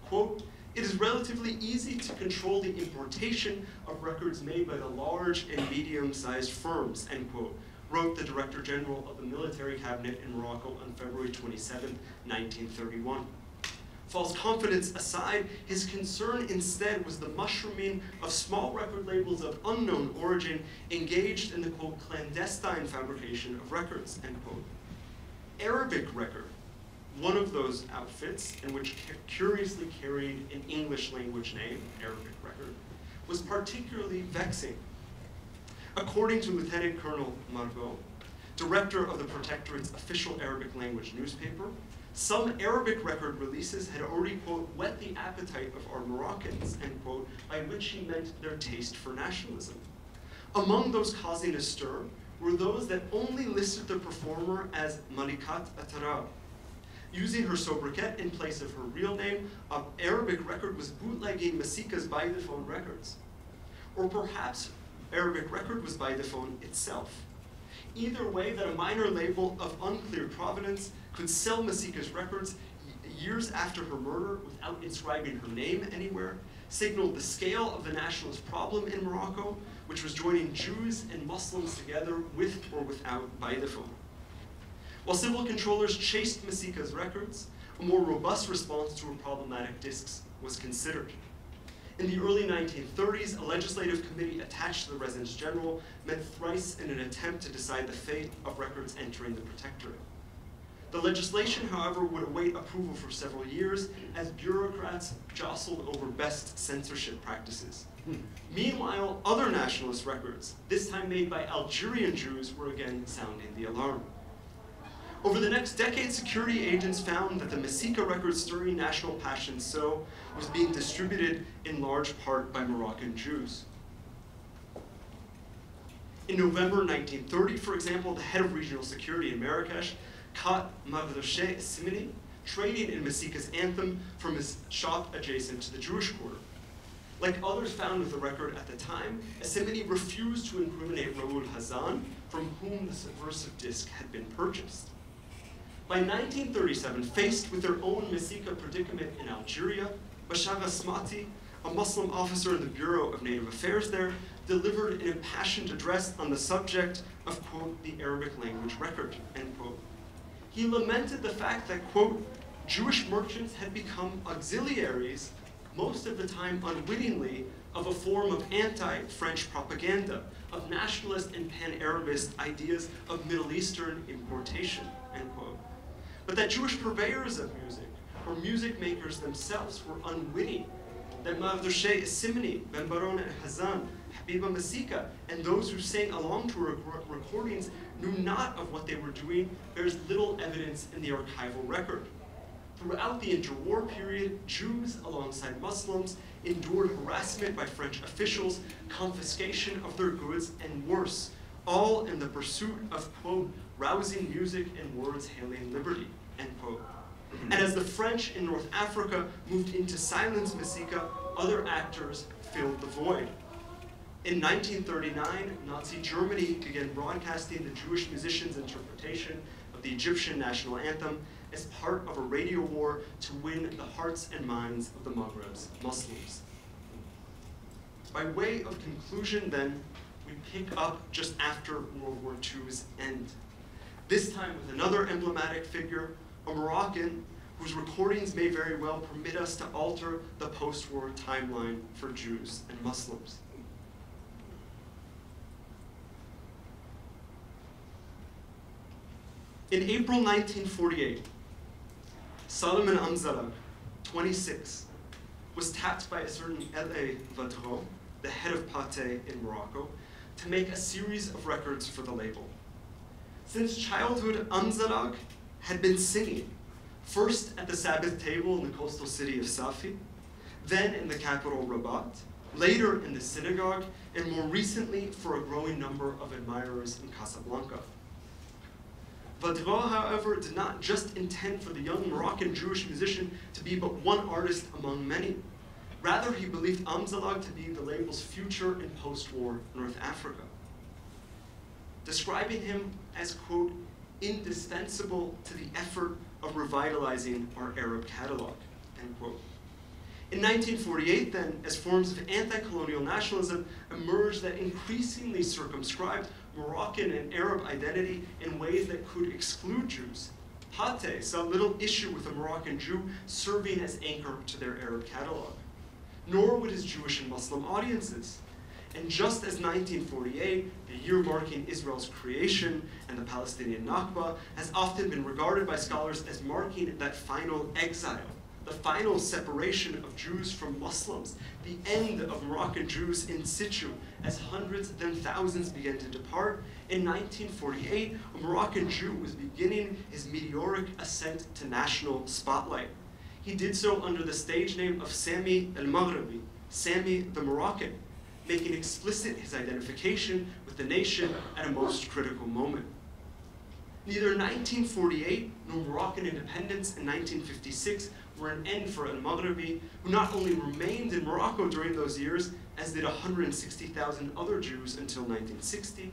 quote, it is relatively easy to control the importation of records made by the large and medium-sized firms, end quote, wrote the Director General of the Military Cabinet in Morocco on February 27, 1931. False confidence aside, his concern instead was the mushrooming of small record labels of unknown origin engaged in the, quote, clandestine fabrication of records, end quote. Arabic record one of those outfits, and which curiously carried an English language name, Arabic record, was particularly vexing. According to Lieutenant Colonel Margot, director of the Protectorate's official Arabic language newspaper, some Arabic record releases had already, quote, whet the appetite of our Moroccans, end quote, by which he meant their taste for nationalism. Among those causing a stir were those that only listed the performer as Malikat Atarab, Using her sobriquet in place of her real name, an Arabic record was bootlegging Masika's Baidaphone records. Or perhaps Arabic record was Baidaphone itself. Either way, that a minor label of unclear provenance could sell Masika's records years after her murder without inscribing her name anywhere, signaled the scale of the nationalist problem in Morocco, which was joining Jews and Muslims together with or without Baidaphone. While civil controllers chased Masika's records, a more robust response to her problematic discs was considered. In the early 1930s, a legislative committee attached to the Residence General met thrice in an attempt to decide the fate of records entering the Protectorate. The legislation, however, would await approval for several years as bureaucrats jostled over best censorship practices. Meanwhile, other nationalist records, this time made by Algerian Jews, were again sounding the alarm. Over the next decade, security agents found that the Masika record stirring national passion so was being distributed in large part by Moroccan Jews. In November 1930, for example, the head of regional security in Marrakesh caught Mavdoshe Simini trading in Masika's anthem from his shop adjacent to the Jewish quarter. Like others found with the record at the time, Esimini refused to incriminate Raoul Hazan, from whom the subversive disc had been purchased. By 1937, faced with their own Masika predicament in Algeria, Bashar Asmati, a Muslim officer in the Bureau of Native Affairs there, delivered an impassioned address on the subject of, quote, the Arabic language record, end quote. He lamented the fact that, quote, Jewish merchants had become auxiliaries, most of the time unwittingly, of a form of anti-French propaganda, of nationalist and pan-Arabist ideas of Middle Eastern importation, end quote. But that Jewish purveyors of music, or music makers themselves, were unwitting, that Mavdoshe Simini, Bembaron and Hazan, Habiba Masika, and those who sang along to her recordings knew not of what they were doing, there's little evidence in the archival record. Throughout the interwar period, Jews, alongside Muslims, endured harassment by French officials, confiscation of their goods, and worse, all in the pursuit of, quote, rousing music and words hailing liberty, end quote. Mm-hmm. And as the French in North Africa moved into silence Masika, other actors filled the void. In 1939, Nazi Germany began broadcasting the Jewish musicians' interpretation of the Egyptian national anthem as part of a radio war to win the hearts and minds of the Maghreb's Muslims. By way of conclusion, then, we pick up just after World War II's end. This time with another emblematic figure, a Moroccan whose recordings may very well permit us to alter the post-war timeline for Jews and Muslims. In April 1948, Solomon Amzalag, 26, was tapped by a certain L.A. Vadro, the head of Pathé in Morocco, to make a series of records for the label. Since childhood, Amzalag had been singing, first at the Sabbath table in the coastal city of Safi, then in the capital Rabat, later in the synagogue, and more recently for a growing number of admirers in Casablanca. Vadra, however, did not just intend for the young Moroccan Jewish musician to be but one artist among many. Rather, he believed Amzalag to be the label's future in post-war North Africa. Describing him as, quote, indispensable to the effort of revitalizing our Arab catalog, end quote. In 1948, then, as forms of anti-colonial nationalism emerged that increasingly circumscribed Moroccan and Arab identity in ways that could exclude Jews, Pathé saw little issue with a Moroccan Jew serving as anchor to their Arab catalog, nor would his Jewish and Muslim audiences. And just as 1948, the year marking Israel's creation and the Palestinian Nakba, has often been regarded by scholars as marking that final exile, the final separation of Jews from Muslims, the end of Moroccan Jews in situ, as hundreds then thousands began to depart. In 1948, a Moroccan Jew was beginning his meteoric ascent to national spotlight. He did so under the stage name of Sami el-Maghribi, Sami the Moroccan, making explicit his identification with the nation at a most critical moment. Neither 1948 nor Moroccan independence in 1956 were an end for al-Maghribi, who not only remained in Morocco during those years, as did 160,000 other Jews until 1960,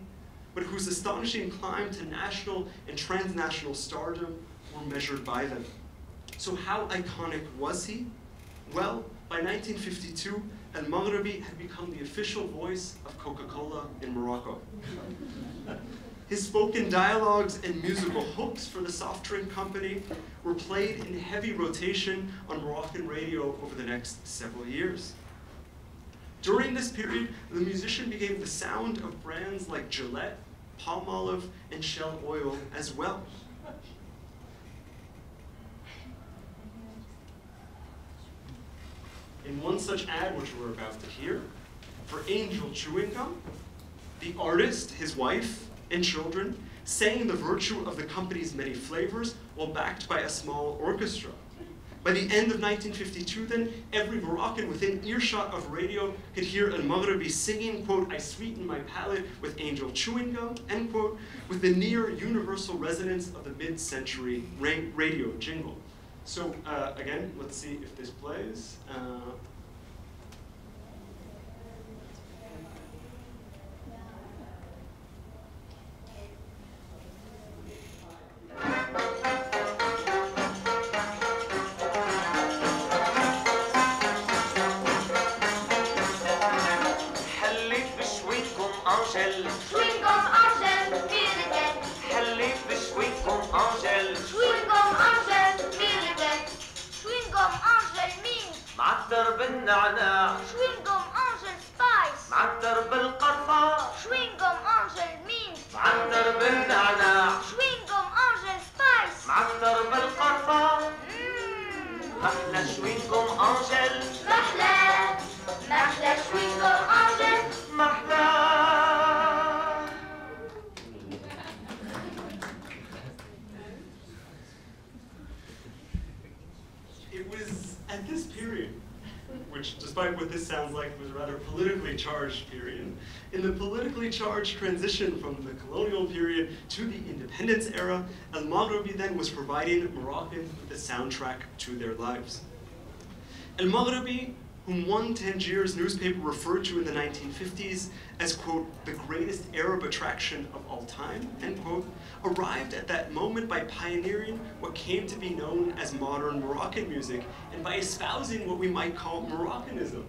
but whose astonishing climb to national and transnational stardom were measured by them. So how iconic was he? Well, by 1952, al-Maghribi had become the official voice of Coca-Cola in Morocco. His spoken dialogues and musical hooks for the soft drink company were played in heavy rotation on Moroccan radio over the next several years. During this period, the musician became the sound of brands like Gillette, Palmolive, and Shell Oil as well. In one such ad, which we're about to hear, for Angel Chewing Gum, the artist, his wife, and children sang the virtue of the company's many flavors while backed by a small orchestra. By the end of 1952 then, every Moroccan within earshot of radio could hear al-Maghribi singing, quote, I sweeten my palate with angel chewing gum, end quote, with the near universal resonance of the mid-century ra radio jingle. So uh, again, let's see if this plays. Uh, charged transition from the colonial period to the independence era, Al-Maghribi then was providing Moroccans with the soundtrack to their lives. Al-Maghribi, whom one Tangiers newspaper referred to in the 1950s as, quote, the greatest Arab attraction of all time, end quote, arrived at that moment by pioneering what came to be known as modern Moroccan music and by espousing what we might call Moroccanism,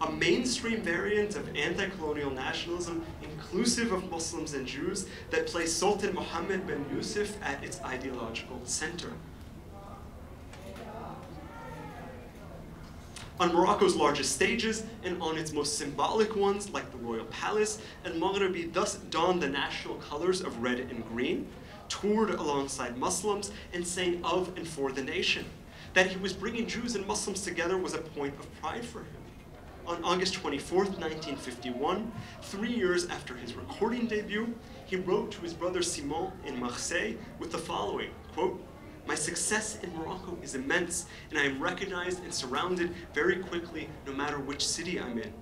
a mainstream variant of anti-colonial nationalism inclusive of Muslims and Jews that placed Sultan Mohammed bin Yusuf at its ideological center. On Morocco's largest stages and on its most symbolic ones, like the Royal Palace, and Maghribi thus donned the national colors of red and green, toured alongside Muslims, and sang of and for the nation. That he was bringing Jews and Muslims together was a point of pride for him. On August 24th, 1951, three years after his recording debut, he wrote to his brother Simon in Marseille with the following, quote, my success in Morocco is immense, and I am recognized and surrounded very quickly no matter which city I'm in.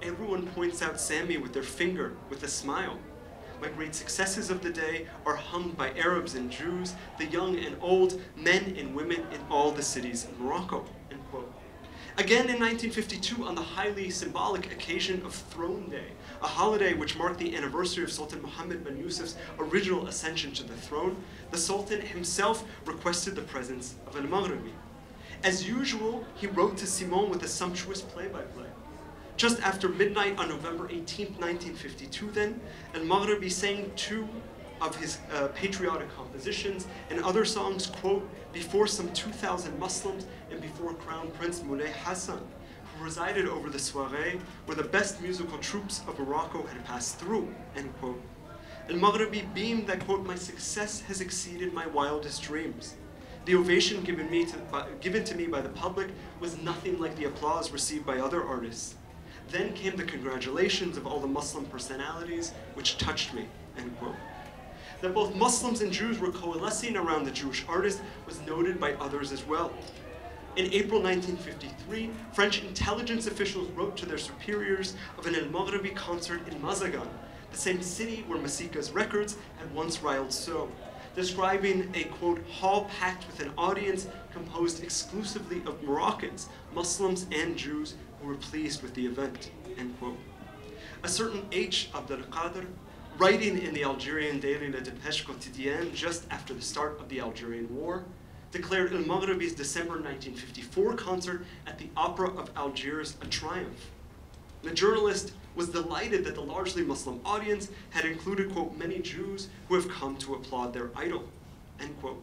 Everyone points out Sammy with their finger, with a smile. My great successes of the day are hung by Arabs and Jews, the young and old, men and women in all the cities of Morocco. Again in 1952, on the highly symbolic occasion of Throne Day, a holiday which marked the anniversary of Sultan Muhammad bin Yusuf's original ascension to the throne, the Sultan himself requested the presence of Al Maghribi. As usual, he wrote to Simon with a sumptuous play-by-play. Just after midnight on November 18, 1952, then, Al Maghribi sang two of his uh, patriotic compositions and other songs, quote, before some 2,000 Muslims and before Crown Prince Moulay Hassan, who resided over the soiree where the best musical troops of Morocco had passed through, end quote. Al-Maghribi beamed that, quote, my success has exceeded my wildest dreams. The ovation given, me to, by, given to me by the public was nothing like the applause received by other artists. Then came the congratulations of all the Muslim personalities, which touched me, end quote. That both Muslims and Jews were coalescing around the Jewish artist was noted by others as well. In April 1953, French intelligence officials wrote to their superiors of an El Maghribi concert in Mazagan, the same city where Masika's records had once riled so, describing a quote, hall packed with an audience composed exclusively of Moroccans, Muslims, and Jews who were pleased with the event, end quote. A certain H. Abdel Qadir, writing in the Algerian daily Le Dépêche Quotidienne just after the start of the Algerian War, declared El Maghribi's December 1954 concert at the Opera of Algiers a triumph. The journalist was delighted that the largely Muslim audience had included, quote, many Jews who have come to applaud their idol, end quote.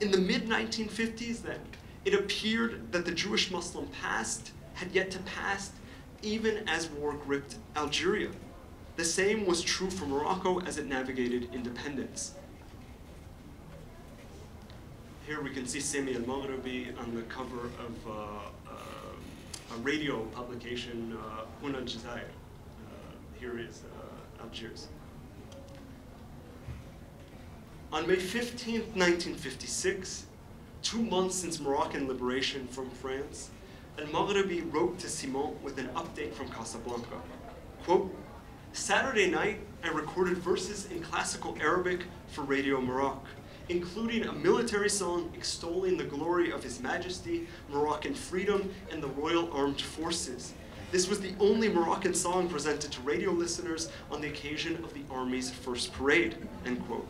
In the mid 1950s, then, it appeared that the Jewish Muslim past had yet to pass even as war gripped Algeria. The same was true for Morocco as it navigated independence. Here we can see Sami al-Maghribi on the cover of uh, uh, a radio publication, uh. Uh, here is uh, Algiers. On May 15, 1956, two months since Moroccan liberation from France, Al-Maghribi wrote to Simon with an update from Casablanca. Quote, Saturday night, I recorded verses in classical Arabic for Radio Morocco, including a military song extolling the glory of His Majesty, Moroccan freedom, and the Royal Armed Forces. This was the only Moroccan song presented to radio listeners on the occasion of the Army's first parade, end quote.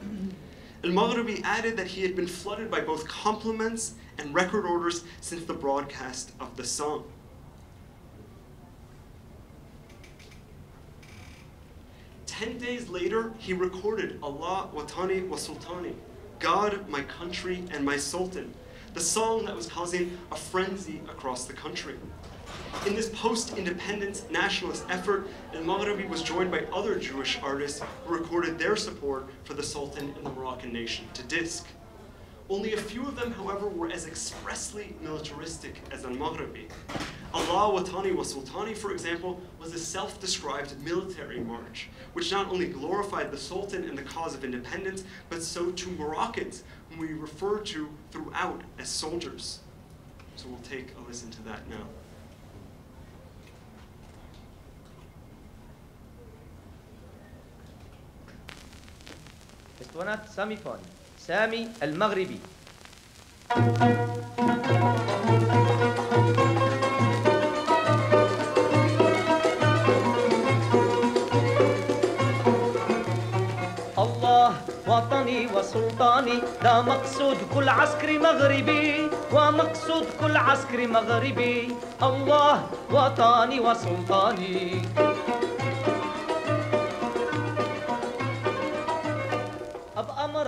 Al-Maghribi added that he had been flooded by both compliments and record orders since the broadcast of the song. Ten days later, he recorded Allah Watani wa Sultani, God, my country, and my sultan, the song that was causing a frenzy across the country. In this post-independence nationalist effort, al-Maghribi was joined by other Jewish artists who recorded their support for the Sultan and the Moroccan nation to disc. Only a few of them, however, were as expressly militaristic as al-Maghribi. Allah Watani wa Sultani, for example, was a self-described military march, which not only glorified the Sultan and the cause of independence, but so too Moroccans, whom we refer to throughout as soldiers. So we'll take a listen to that now. It's one. سامي المغربي. الله وطني وسلطاني ده مقصود كل عسكري مغربي. ومقصود كل عسكري مغربي. الله وطني وسلطاني.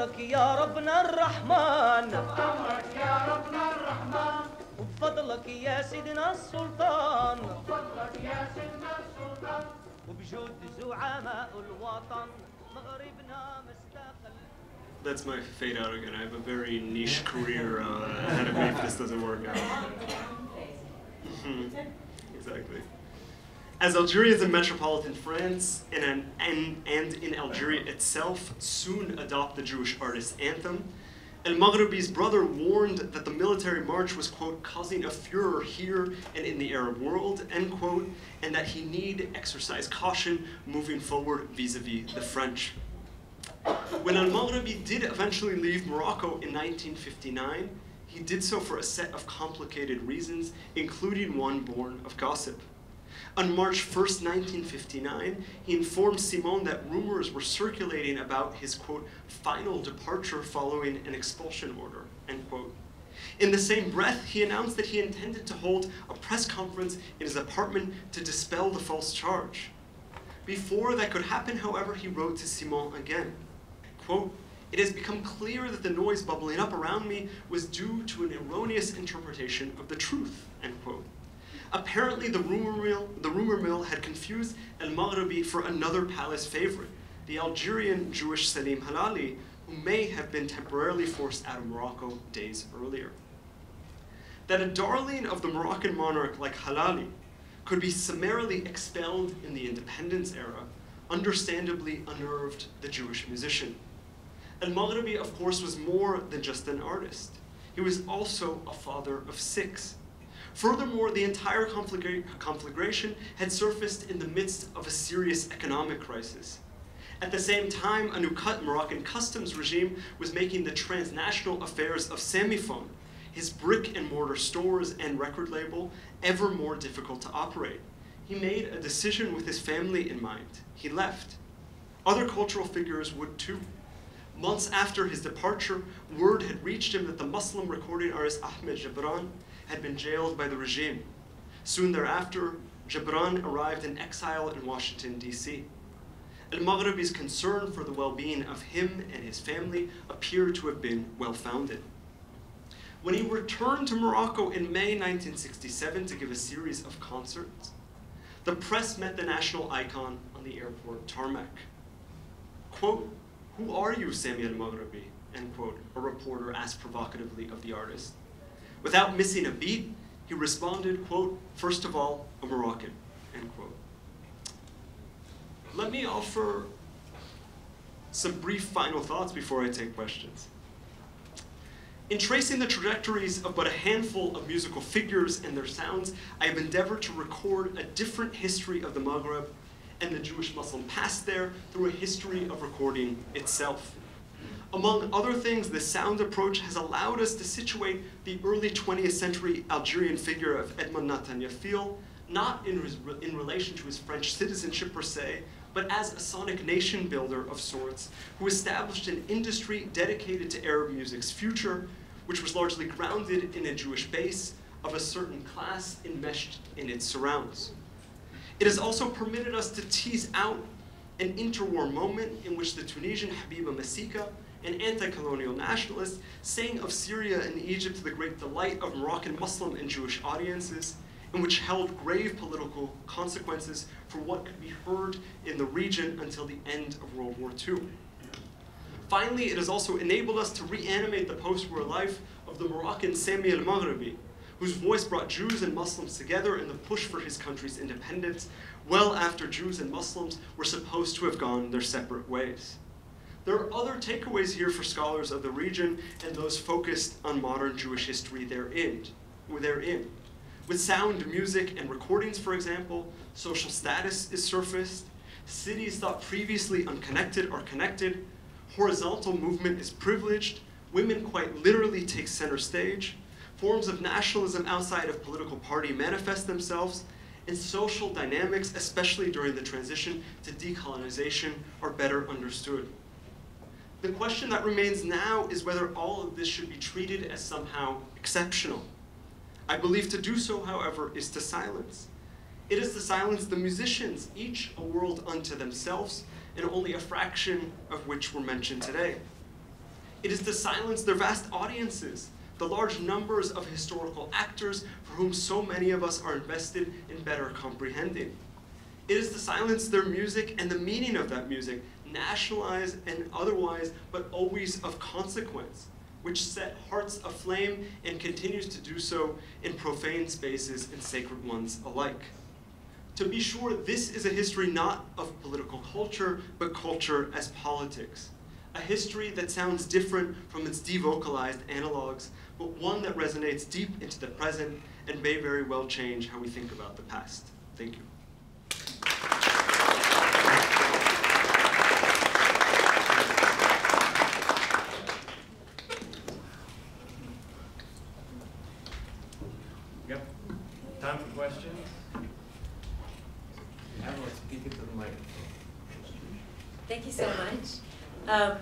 بأمرك يا ربنا الرحمن بأمرك يا ربنا الرحمن وبفضلك يا سيدنا السلطان وبفضلك يا سيدنا السلطان وبجود زعماء الوطن مغربنا مستقل That's my fade out again. I have a very niche career uh, ahead of me if this doesn't work out. Mhm. exactly. As Algerians in metropolitan France and, an, and, and in Algeria itself soon adopt the Jewish artist's anthem, El Maghribi's brother warned that the military march was, quote, causing a furor here and in the Arab world, end quote, and that he need exercise caution moving forward vis-a-vis the French. When El Maghribi did eventually leave Morocco in 1959, he did so for a set of complicated reasons, including one born of gossip. On March 1st, 1959, he informed Simon that rumors were circulating about his, quote, final departure following an expulsion order, end quote. In the same breath, he announced that he intended to hold a press conference in his apartment to dispel the false charge. Before that could happen, however, he wrote to Simon again. Quote, it has become clear that the noise bubbling up around me was due to an erroneous interpretation of the truth, end quote. Apparently, the rumor mill, the rumor mill had confused El Maghribi for another palace favorite, the Algerian Jewish Salim Halali, who may have been temporarily forced out of Morocco days earlier. That a darling of the Moroccan monarch like Halali could be summarily expelled in the independence era understandably unnerved the Jewish musician. Al-Maghribi, of course, was more than just an artist. He was also a father of six. Furthermore, the entire conflagra- conflagration had surfaced in the midst of a serious economic crisis. At the same time, a new cut Moroccan customs regime was making the transnational affairs of Samifone, his brick and mortar stores and record label, ever more difficult to operate. He made a decision with his family in mind. He left. Other cultural figures would too. Months after his departure, word had reached him that the Muslim recording artist Ahmed Jabran had been jailed by the regime. Soon thereafter, Jabran arrived in exile in Washington, D.C. Al-Maghribi's concern for the well-being of him and his family appeared to have been well-founded. When he returned to Morocco in May 1967 to give a series of concerts, the press met the national icon on the airport tarmac. Quote, who are you, Sami al-Maghribi? End quote, a reporter asked provocatively of the artist. Without missing a beat, he responded, quote, first of all, a Moroccan, end quote. Let me offer some brief final thoughts before I take questions. In tracing the trajectories of but a handful of musical figures and their sounds, I have endeavored to record a different history of the Maghreb and the Jewish Muslim past there through a history of recording itself. Among other things, this sound approach has allowed us to situate the early 20th century Algerian figure of Edmond Nathan not in, in relation to his French citizenship per se, but as a sonic nation builder of sorts, who established an industry dedicated to Arab music's future, which was largely grounded in a Jewish base of a certain class enmeshed in its surrounds. It has also permitted us to tease out an interwar moment in which the Tunisian Habiba Masika, an anti-colonial nationalist, sang of Syria and Egypt to the great delight of Moroccan Muslim and Jewish audiences, and which held grave political consequences for what could be heard in the region until the end of World War II. Finally, it has also enabled us to reanimate the post-war life of the Moroccan Sami al-Maghribi, whose voice brought Jews and Muslims together in the push for his country's independence, well after Jews and Muslims were supposed to have gone their separate ways. There are other takeaways here for scholars of the region and those focused on modern Jewish history therein. therein. With sound, music, and recordings, for example, social status is surfaced, cities thought previously unconnected are connected, horizontal movement is privileged, women quite literally take center stage, forms of nationalism outside of political party manifest themselves, and social dynamics, especially during the transition to decolonization, are better understood. The question that remains now is whether all of this should be treated as somehow exceptional. I believe to do so, however, is to silence. It is to silence the musicians, each a world unto themselves, and only a fraction of which were mentioned today. It is to silence their vast audiences, the large numbers of historical actors for whom so many of us are invested in better comprehending. It is to silence their music and the meaning of that music, nationalized and otherwise, but always of consequence which set hearts aflame and continues to do so in profane spaces and sacred ones alike. To be sure, this is a history not of political culture, but culture as politics. A history that sounds different from its devocalized analogs, but one that resonates deep into the present and may very well change how we think about the past. Thank you. Um,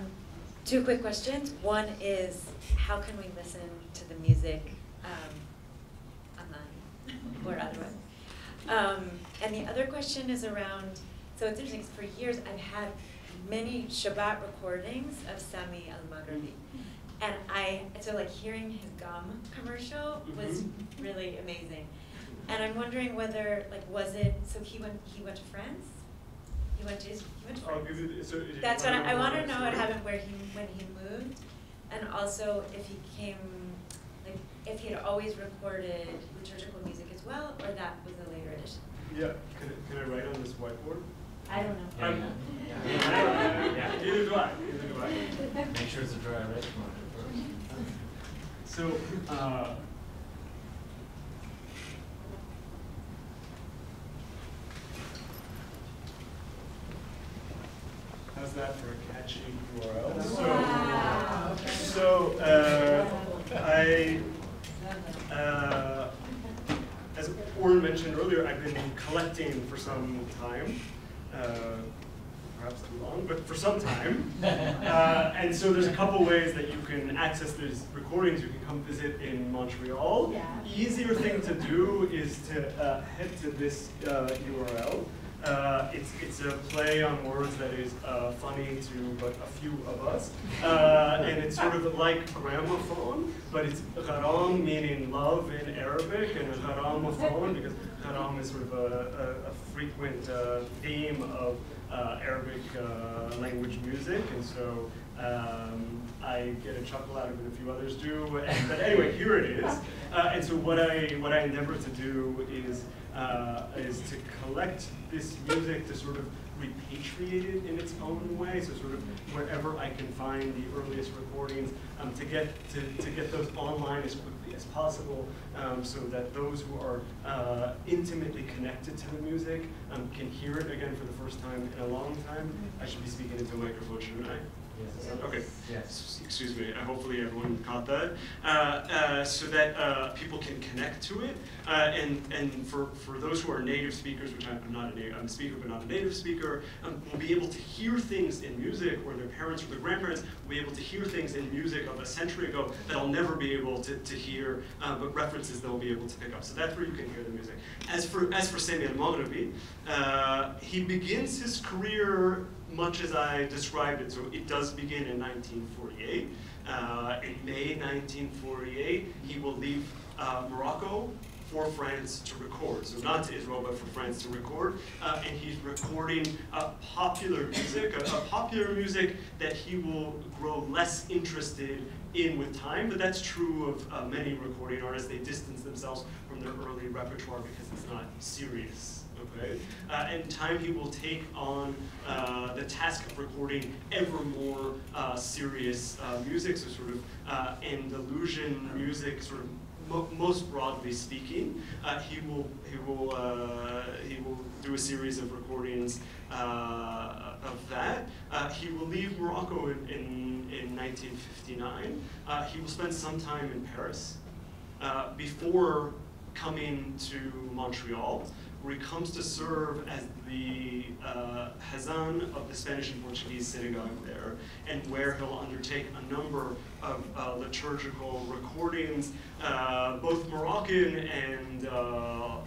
two quick questions. One is, how can we listen to the music um, online or otherwise? Um, and the other question is around, so it's interesting, for years I've had many Shabbat recordings of Sami al-Maghribi. And I, so like hearing his gum commercial was Mm-hmm. really amazing. And I'm wondering whether, like, was it, so he went, he went to France? He went to, he went to I'll France? give you, the- so. you That's what I, I wanna wanna know what happened where he, when he moved, and also if he came, like, if he had always recorded liturgical music as well, or that was a later addition. Yeah, can, I- can I write on this whiteboard? I don't know. I'm- Yeah. Neither do I, neither do I. Make sure it's a dry erase marker first. So, uh, how's that for a catchy URL? So, so uh, I, uh, as Aaron mentioned earlier, I've been collecting for some time. Uh, perhaps too long, but for some time. Uh, and so there's a couple ways that you can access these recordings. You can come visit in Montreal. Yeah. Easier thing to do is to uh, head to this uh, URL. Uh, it's, it's a play on words that is uh, funny to but a few of us. Uh, and it's sort of like gramophone, but it's gharam meaning love in Arabic, and gharamophone because gharam is sort of a, a, a frequent uh, theme of uh, Arabic uh, language music, and so um, I get a chuckle out of it. A few others do. And, but anyway, here it is. Uh, and so what I what I endeavor to do is uh, is to collect this music to sort of repatriate it in its own way. So sort of wherever I can find the earliest recordings um, to get to, to get those online as quickly as possible, um, so that those who are uh, intimately connected to the music um, can hear it again for the first time in a long time. I should be speaking into a microphone, shouldn't I? Yes. Okay. Yes. Excuse me. Uh, hopefully everyone caught that. Uh, uh, so that uh, people can connect to it, uh, and and for, for those who are native speakers, which I'm not a native, I'm a speaker but not a native speaker, um, will be able to hear things in music, or their parents or their grandparents will be able to hear things in music of a century ago that I'll never be able to, to hear, uh, but references they'll be able to pick up. So that's where you can hear the music. As for as for Sami al-Maghribi, uh, he begins his career much as I described it. So it does begin in 1948. Uh, in May 1948, he will leave uh, Morocco for France to record. So not to Israel, but for France to record. Uh, and he's recording uh, popular music, a, a popular music that he will grow less interested in with time, but that's true of uh, many recording artists. They distance themselves from their early repertoire because it's not serious. Uh, in time, he will take on uh, the task of recording ever more uh, serious uh, music, so sort of uh, Andalusian music, sort of mo- most broadly speaking. Uh, he will he will he will do a series of recordings of that. He will leave Morocco in in, in 1959. Uh, he will spend some time in Paris before coming to Montreal where he comes to serve as the uh, Hazan of the Spanish and Portuguese synagogue there, and where he'll undertake a number of uh, liturgical recordings, uh, both Moroccan and uh,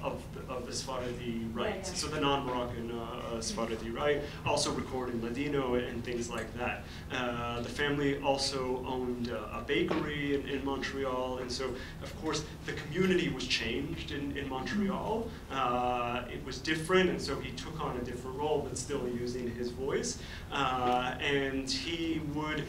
of, the, of the Sephardi rite, so the non-Moroccan uh, uh, Sephardi rite, also record in Ladino and things like that. Uh, the family also owned uh, a bakery in, in Montreal, and so, of course, the community was changed in, in Montreal. Uh, it was different, and so he took on a different role, but still using his voice. Uh, and he would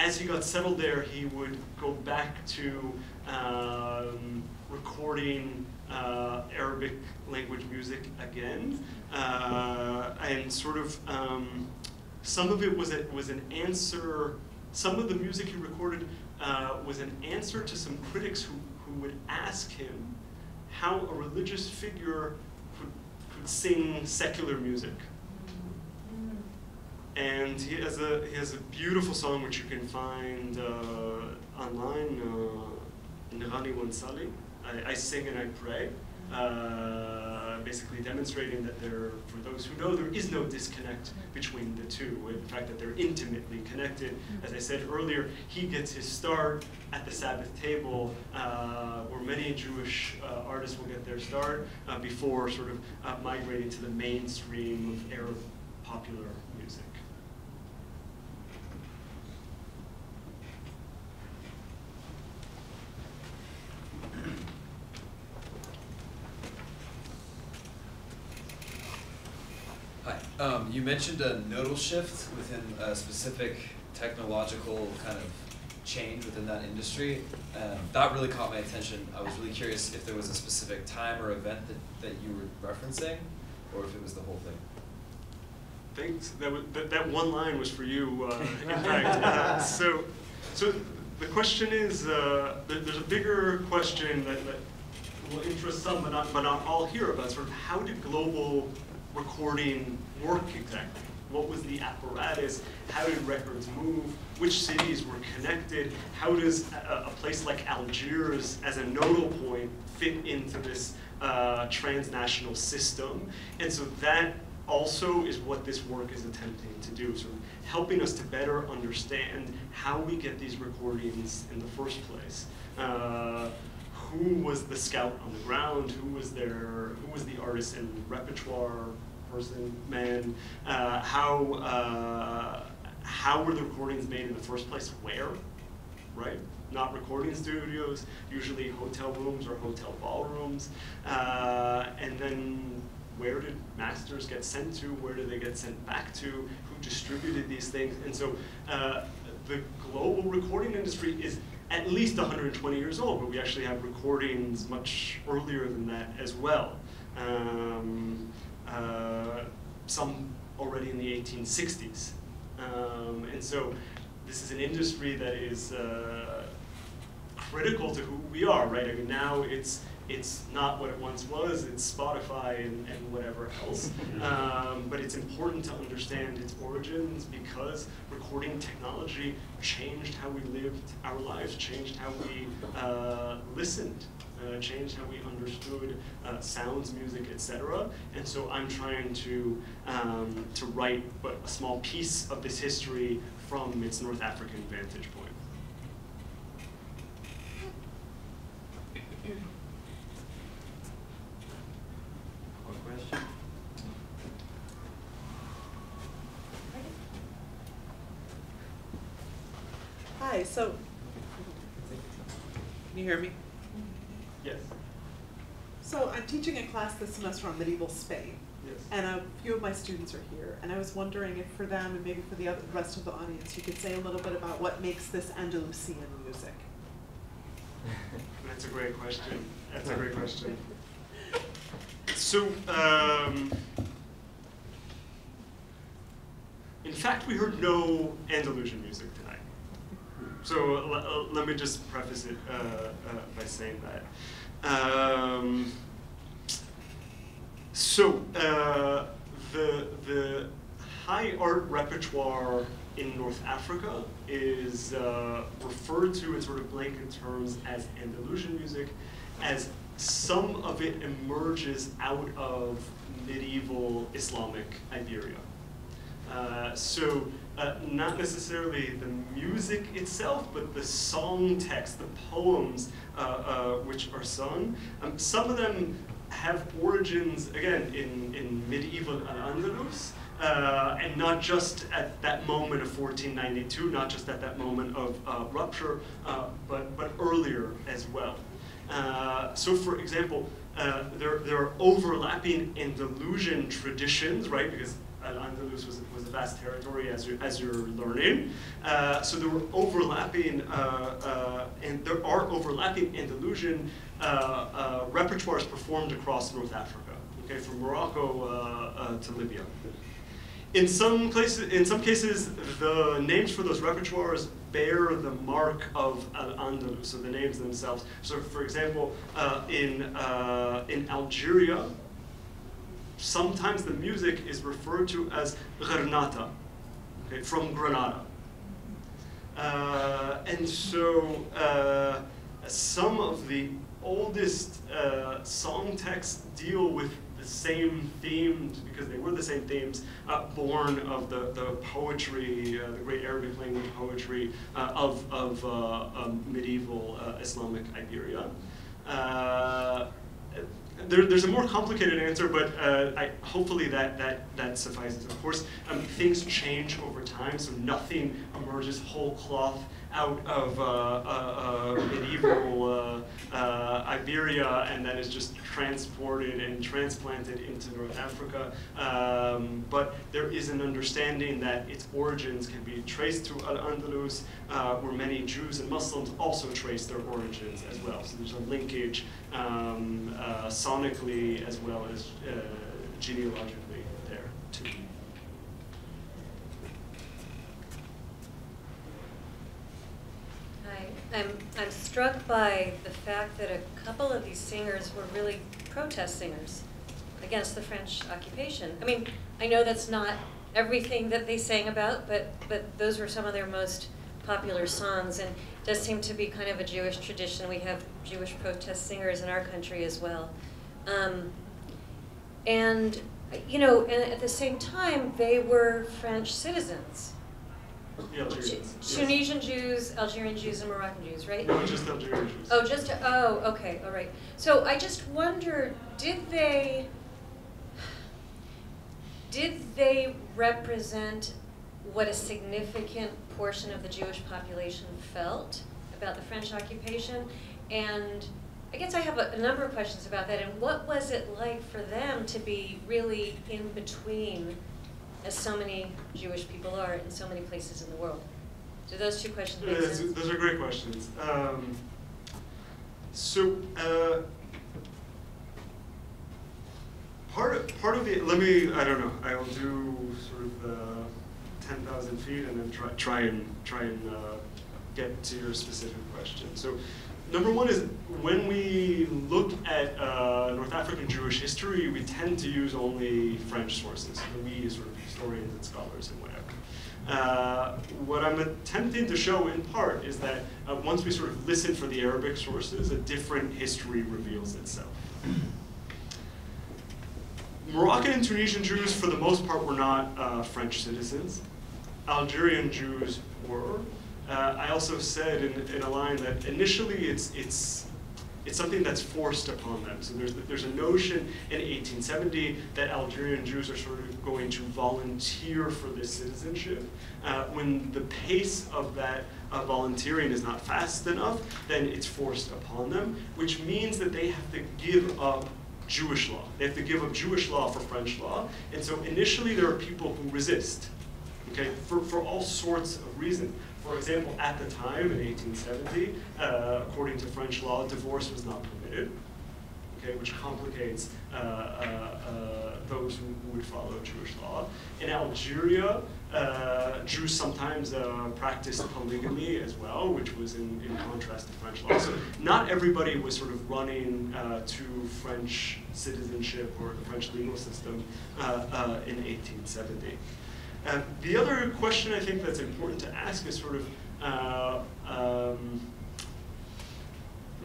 as he got settled there, he would go back to um, recording uh, Arabic language music again, uh, and sort of um, some of it was was an answer. Some of the music he recorded uh, was an answer to some critics who, who would ask him how a religious figure could, could sing secular music and he has a he has a beautiful song which you can find uh, online. Uh, Nirani Wansali. I, I sing and I pray. Uh, basically demonstrating that there, for those who know, there is no disconnect between the two. In fact, that they're intimately connected. As I said earlier, he gets his start at the Sabbath table, uh, where many Jewish uh, artists will get their start uh, before sort of uh, migrating to the mainstream of Arab popular music. Hi. Um, you mentioned a nodal shift within a specific technological kind of change within that industry. Um, that really caught my attention. I was really curious if there was a specific time or event that, that you were referencing, or if it was the whole thing. Thanks. That, was, that, that one line was for you, uh, in fact. Uh, so, so the question is, uh, there's a bigger question that, that will interest some, but not, but not all here about sort of how did global recording work exactly? What was the apparatus? How did records move? Which cities were connected? How does a, a place like Algiers, as a nodal point, fit into this uh, transnational system? And so that also is what this work is attempting to do, sort of helping us to better understand how we get these recordings in the first place. Uh, who was the scout on the ground? Who was their? Who was the artist and repertoire person, man? Uh, how uh, how were the recordings made in the first place? Where? Right? Not recording studios, usually hotel rooms or hotel ballrooms. Uh, and then where did masters get sent to? Where did they get sent back to? Who distributed these things? And so uh, the global recording industry is at least 120 years old, but we actually have recordings much earlier than that as well. Um, uh, some already in the 1860s. Um, and so this is an industry that is uh, critical to who we are, right? I mean, now it's it's not what it once was. It's Spotify and, and whatever else. Um, but it's important to understand its origins because recording technology changed how we lived our lives, changed how we uh, listened, uh, changed how we understood uh, sounds, music, etc. And so I'm trying to um, to write but a small piece of this history from its North African vantage point. More question? Hi, so, can you hear me? Yes. So I'm teaching a class this semester on medieval Spain. Yes. And a few of my students are here, and I was wondering if for them and maybe for the other, rest of the audience, you could say a little bit about what makes this Andalusian music. That's a great question. That's a great question. So, um, in fact, we heard no Andalusian music tonight. So uh, let me just preface it uh, uh, by saying that. Um, so uh, the the high art repertoire in North Africa is uh, referred to in sort of blanket terms as Andalusian music, as some of it emerges out of medieval Islamic Iberia. Uh, so uh, not necessarily the music itself, but the song text, the poems uh, uh, which are sung. Um, some of them have origins, again, in, in medieval Al-Andalus, uh, and not just at that moment of 1492, not just at that moment of uh, rupture, uh, but, but earlier as well. So for example, there, there are overlapping Andalusian traditions, right? Because Al-Andalus was, was a vast territory as you're, as you're learning. Uh, so there were overlapping, uh, uh, and there are overlapping Andalusian uh, uh, repertoires performed across North Africa, okay, from Morocco uh, uh, to Libya. In some places, in some cases, the names for those repertoires bear the mark of Al-Andalus, so the names themselves. So, for example, uh, in uh, in Algeria, sometimes the music is referred to as Gharnati, okay, from Granada. Uh, and so uh, some of the oldest uh, song texts deal with the same themes, because they were the same themes, uh, born of the, the poetry, uh, the great Arabic language poetry uh, of, of um, medieval Islamic Iberia. There, there's a more complicated answer, but uh, I, hopefully that, that, that suffices. Of course, um, things change over time, so nothing emerges whole cloth out of uh, uh, medieval Iberia and then is just transported and transplanted into North Africa. Um, but there is an understanding that its origins can be traced to Al-Andalus, where many Jews and Muslims also trace their origins as well. So there's a linkage um, uh, sonically as well as uh, genealogically there too. Hi, I'm, I'm struck by the fact that a couple of these singers were really protest singers against the French occupation. I mean, I know that's not everything that they sang about, but, but those were some of their most popular songs, and it does seem to be kind of a Jewish tradition. We have Jewish protest singers in our country as well. Um, and, you know, and at the same time, they were French citizens. Algerians. Tu- Tunisian Jews, Algerian Jews, and Moroccan Jews, right? No, just Algerian Jews. Oh, just, oh, okay, all right. So I just wonder, did they, did they represent what a significant portion of the Jewish population felt about the French occupation? And I guess I have a, a number of questions about that. And what was it like for them to be really in between, as so many Jewish people are in so many places in the world? Do those two questions make Those, sense? those are great questions. Um, so, uh, part of, part of the let me I don't know I'll do sort of the ten thousand feet and then try try and try and uh, get to your specific question. So number one is when we look at uh, North African Jewish history, we tend to use only French sources. We sort of historians and scholars and whatever. Uh, what I'm attempting to show in part is that uh, once we sort of listen for the Arabic sources, a different history reveals itself. Moroccan and Tunisian Jews, for the most part, were not uh, French citizens. Algerian Jews were. Uh, I also said in, in a line that initially it's, it's, it's something that's forced upon them. So there's, there's a notion in 1870 that Algerian Jews are sort of going to volunteer for this citizenship. Uh, when the pace of that uh, volunteering is not fast enough, then it's forced upon them, which means that they have to give up Jewish law. They have to give up Jewish law for French law. And so initially there are people who resist, okay, for, for all sorts of reasons. For example, at the time in 1870, uh, according to French law, divorce was not permitted, okay, which complicates uh, uh, uh those who would follow Jewish law. In Algeria, uh, Jews sometimes uh, practiced polygamy as well, which was in, in, contrast to French law. So not everybody was sort of running to French citizenship or the French legal system in 1870. Uh, the other question I think that's important to ask is sort of um,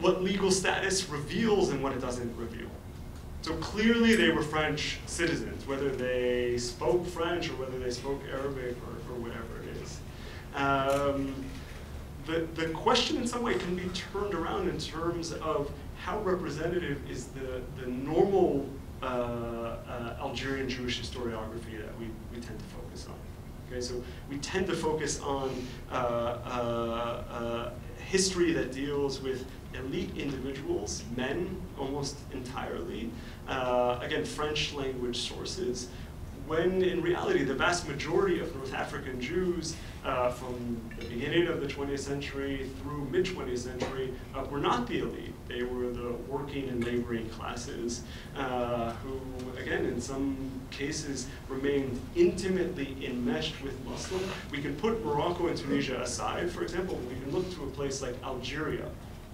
what legal status reveals and what it doesn't reveal. So clearly they were French citizens, whether they spoke French or whether they spoke Arabic or, or whatever it is. Um, the, the question in some way can be turned around in terms of how representative is the, the normal uh, uh, Algerian Jewish historiography that we, we tend to focus on. Okay, so we tend to focus on uh, uh, uh history that deals with elite individuals, men almost entirely, uh, again, French language sources, when in reality the vast majority of North African Jews uh, from the beginning of the 20th century through mid-20th century uh, were not the elite. They were the working and laboring classes uh, who, again, in some cases remained intimately enmeshed with Muslim. We can put Morocco and Tunisia aside, for example, we can look to a place like Algeria,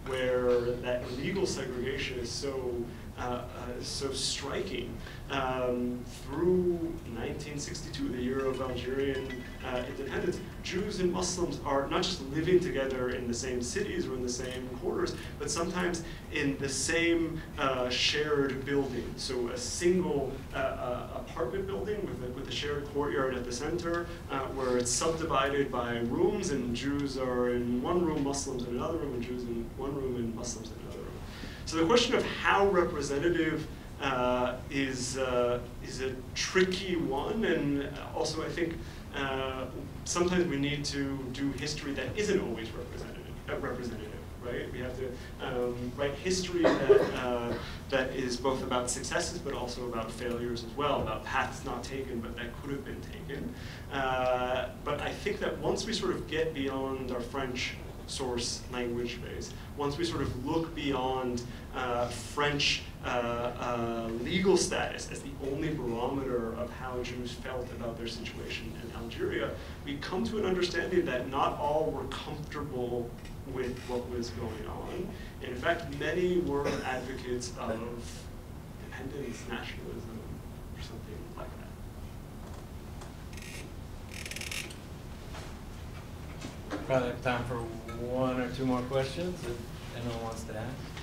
where that legal segregation is so uh, uh, so striking. Um, through 1962, the year of Algerian uh, independence, Jews and Muslims are not just living together in the same cities or in the same quarters, but sometimes in the same uh, shared building. So a single uh, uh, apartment building with a, with a shared courtyard at the center, where it's subdivided by rooms, and Jews are in one room, Muslims in another room, and Jews in one room, and Muslims in another room. So the question of how representative uh, is, uh, is a tricky one, and also I think uh, sometimes we need to do history that isn't always representative, uh, representative right? We have to um, write history that, uh, that is both about successes but also about failures as well, about paths not taken but that could have been taken. Uh, but I think that once we sort of get beyond our French source language base, once we sort of look beyond uh, French uh, uh, legal status as the only barometer of how Jews felt about their situation in Algeria, we come to an understanding that not all were comfortable with what was going on. And in fact, many were advocates of independence, nationalism, or something like that. Probably have time for one or two more questions if anyone wants to ask.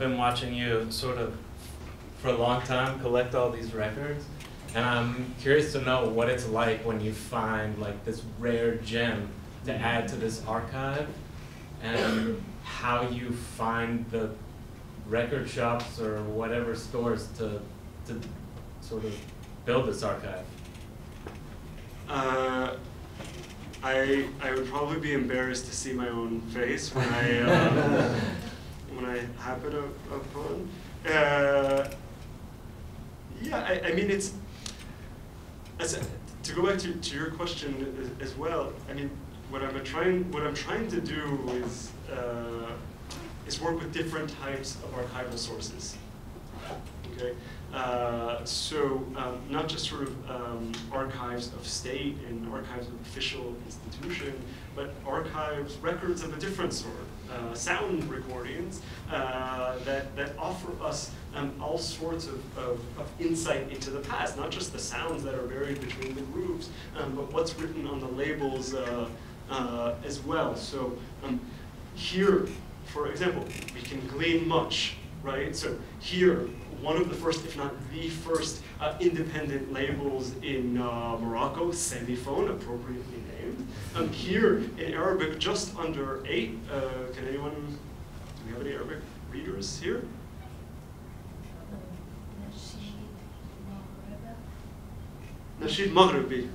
Been watching you sort of for a long time collect all these records, and I'm curious to know what it's like when you find like this rare gem to add to this archive, and how you find the record shops or whatever stores to to sort of build this archive. Uh, I I would probably be embarrassed to see my own face when I uh, when I happen upon. Uh, yeah, I, I mean it's as to go back to, to your question as, as well. I mean, what I'm trying what I'm trying to do is uh, is work with different types of archival sources. Okay, uh, so um, not just sort of um, archives of state and archives of official institution, but archives, records of a different sort, uh, sound recordings uh, that, that offer us um, all sorts of, of, of, insight into the past, not just the sounds that are buried between the grooves, um, but what's written on the labels uh, uh, as well. So um, here, for example, we can glean much, right? So here, one of the first, if not the first, uh, independent labels in Morocco, Samiphone, appropriately Um, here in Arabic, just under eight. Uh, can anyone, do we have any Arabic readers here? Nasheed Maghribi.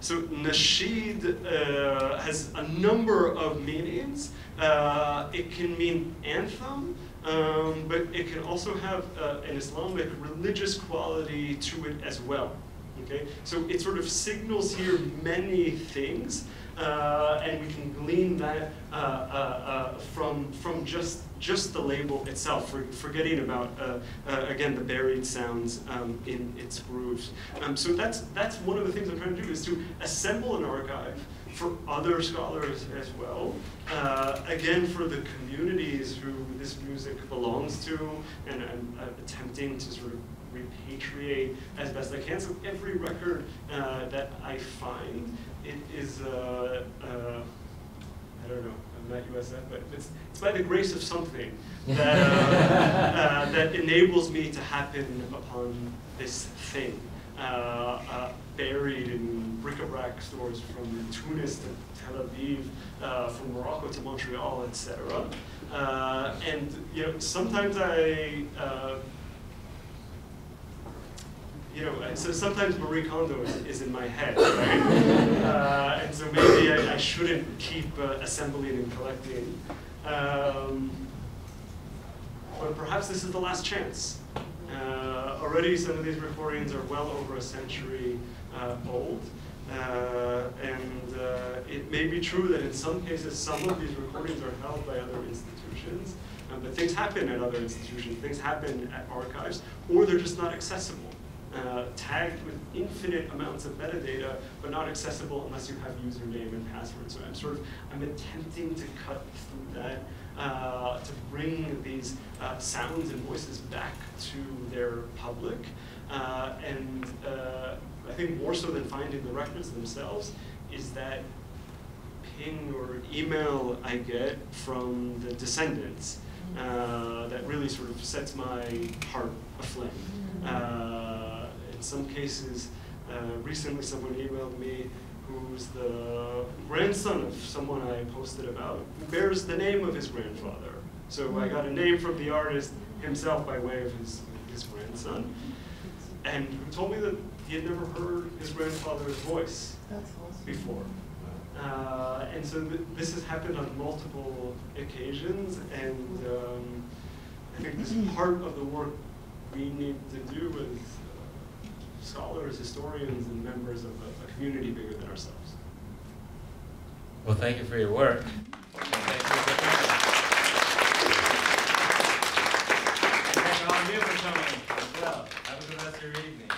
So Nasheed uh, has a number of meanings. Uh, it can mean anthem, um, but it can also have uh, an Islamic religious quality to it as well. Okay, so it sort of signals here many things, uh, and we can glean that uh, uh, uh, from from just just the label itself, for, forgetting about again the buried sounds um, in its grooves. Um, so that's that's one of the things I'm trying to do is to assemble an archive for other scholars as well. Uh, again, for the communities who this music belongs to, and I'm uh, attempting to sort of repatriate as best I can. So every record uh, that I find, it is, uh, uh, I don't know, I'm not USF, but it's, it's by the grace of something that, uh, that enables me to happen upon this thing. Uh, uh, buried in bric-a-brac stores from Tunis to Tel Aviv, uh, from Morocco to Montreal, etc. Uh, and you know, sometimes I, uh, you know, so sometimes Marie Kondo is, is in my head, right? Uh, and so maybe I, I shouldn't keep assembling and collecting. Um, but perhaps this is the last chance. Uh, already some of these recordings are well over a century uh, old. Uh, and uh, it may be true that in some cases some of these recordings are held by other institutions, um, but things happen at other institutions, things happen at archives, or they're just not accessible. Uh, tagged with infinite amounts of metadata, but not accessible unless you have username and password. So I'm sort of, I'm attempting to cut through that uh, to bring these uh, sounds and voices back to their public. Uh, and uh, I think more so than finding the records themselves is that ping or email I get from the descendants uh, that really sort of sets my heart aflame. Uh, in some cases, recently someone emailed me who's the grandson of someone I posted about, who bears the name of his grandfather. So I got a name from the artist himself by way of his, his grandson, and who told me that he had never heard his grandfather's voice awesome. before. Uh, and so th this has happened on multiple occasions, and um, I think this is part of the work we need to do with uh, scholars, historians, and members of a, a, community bigger than ourselves. Well, thank you for your work. Thank all you for coming as well. Have a good rest of your evening.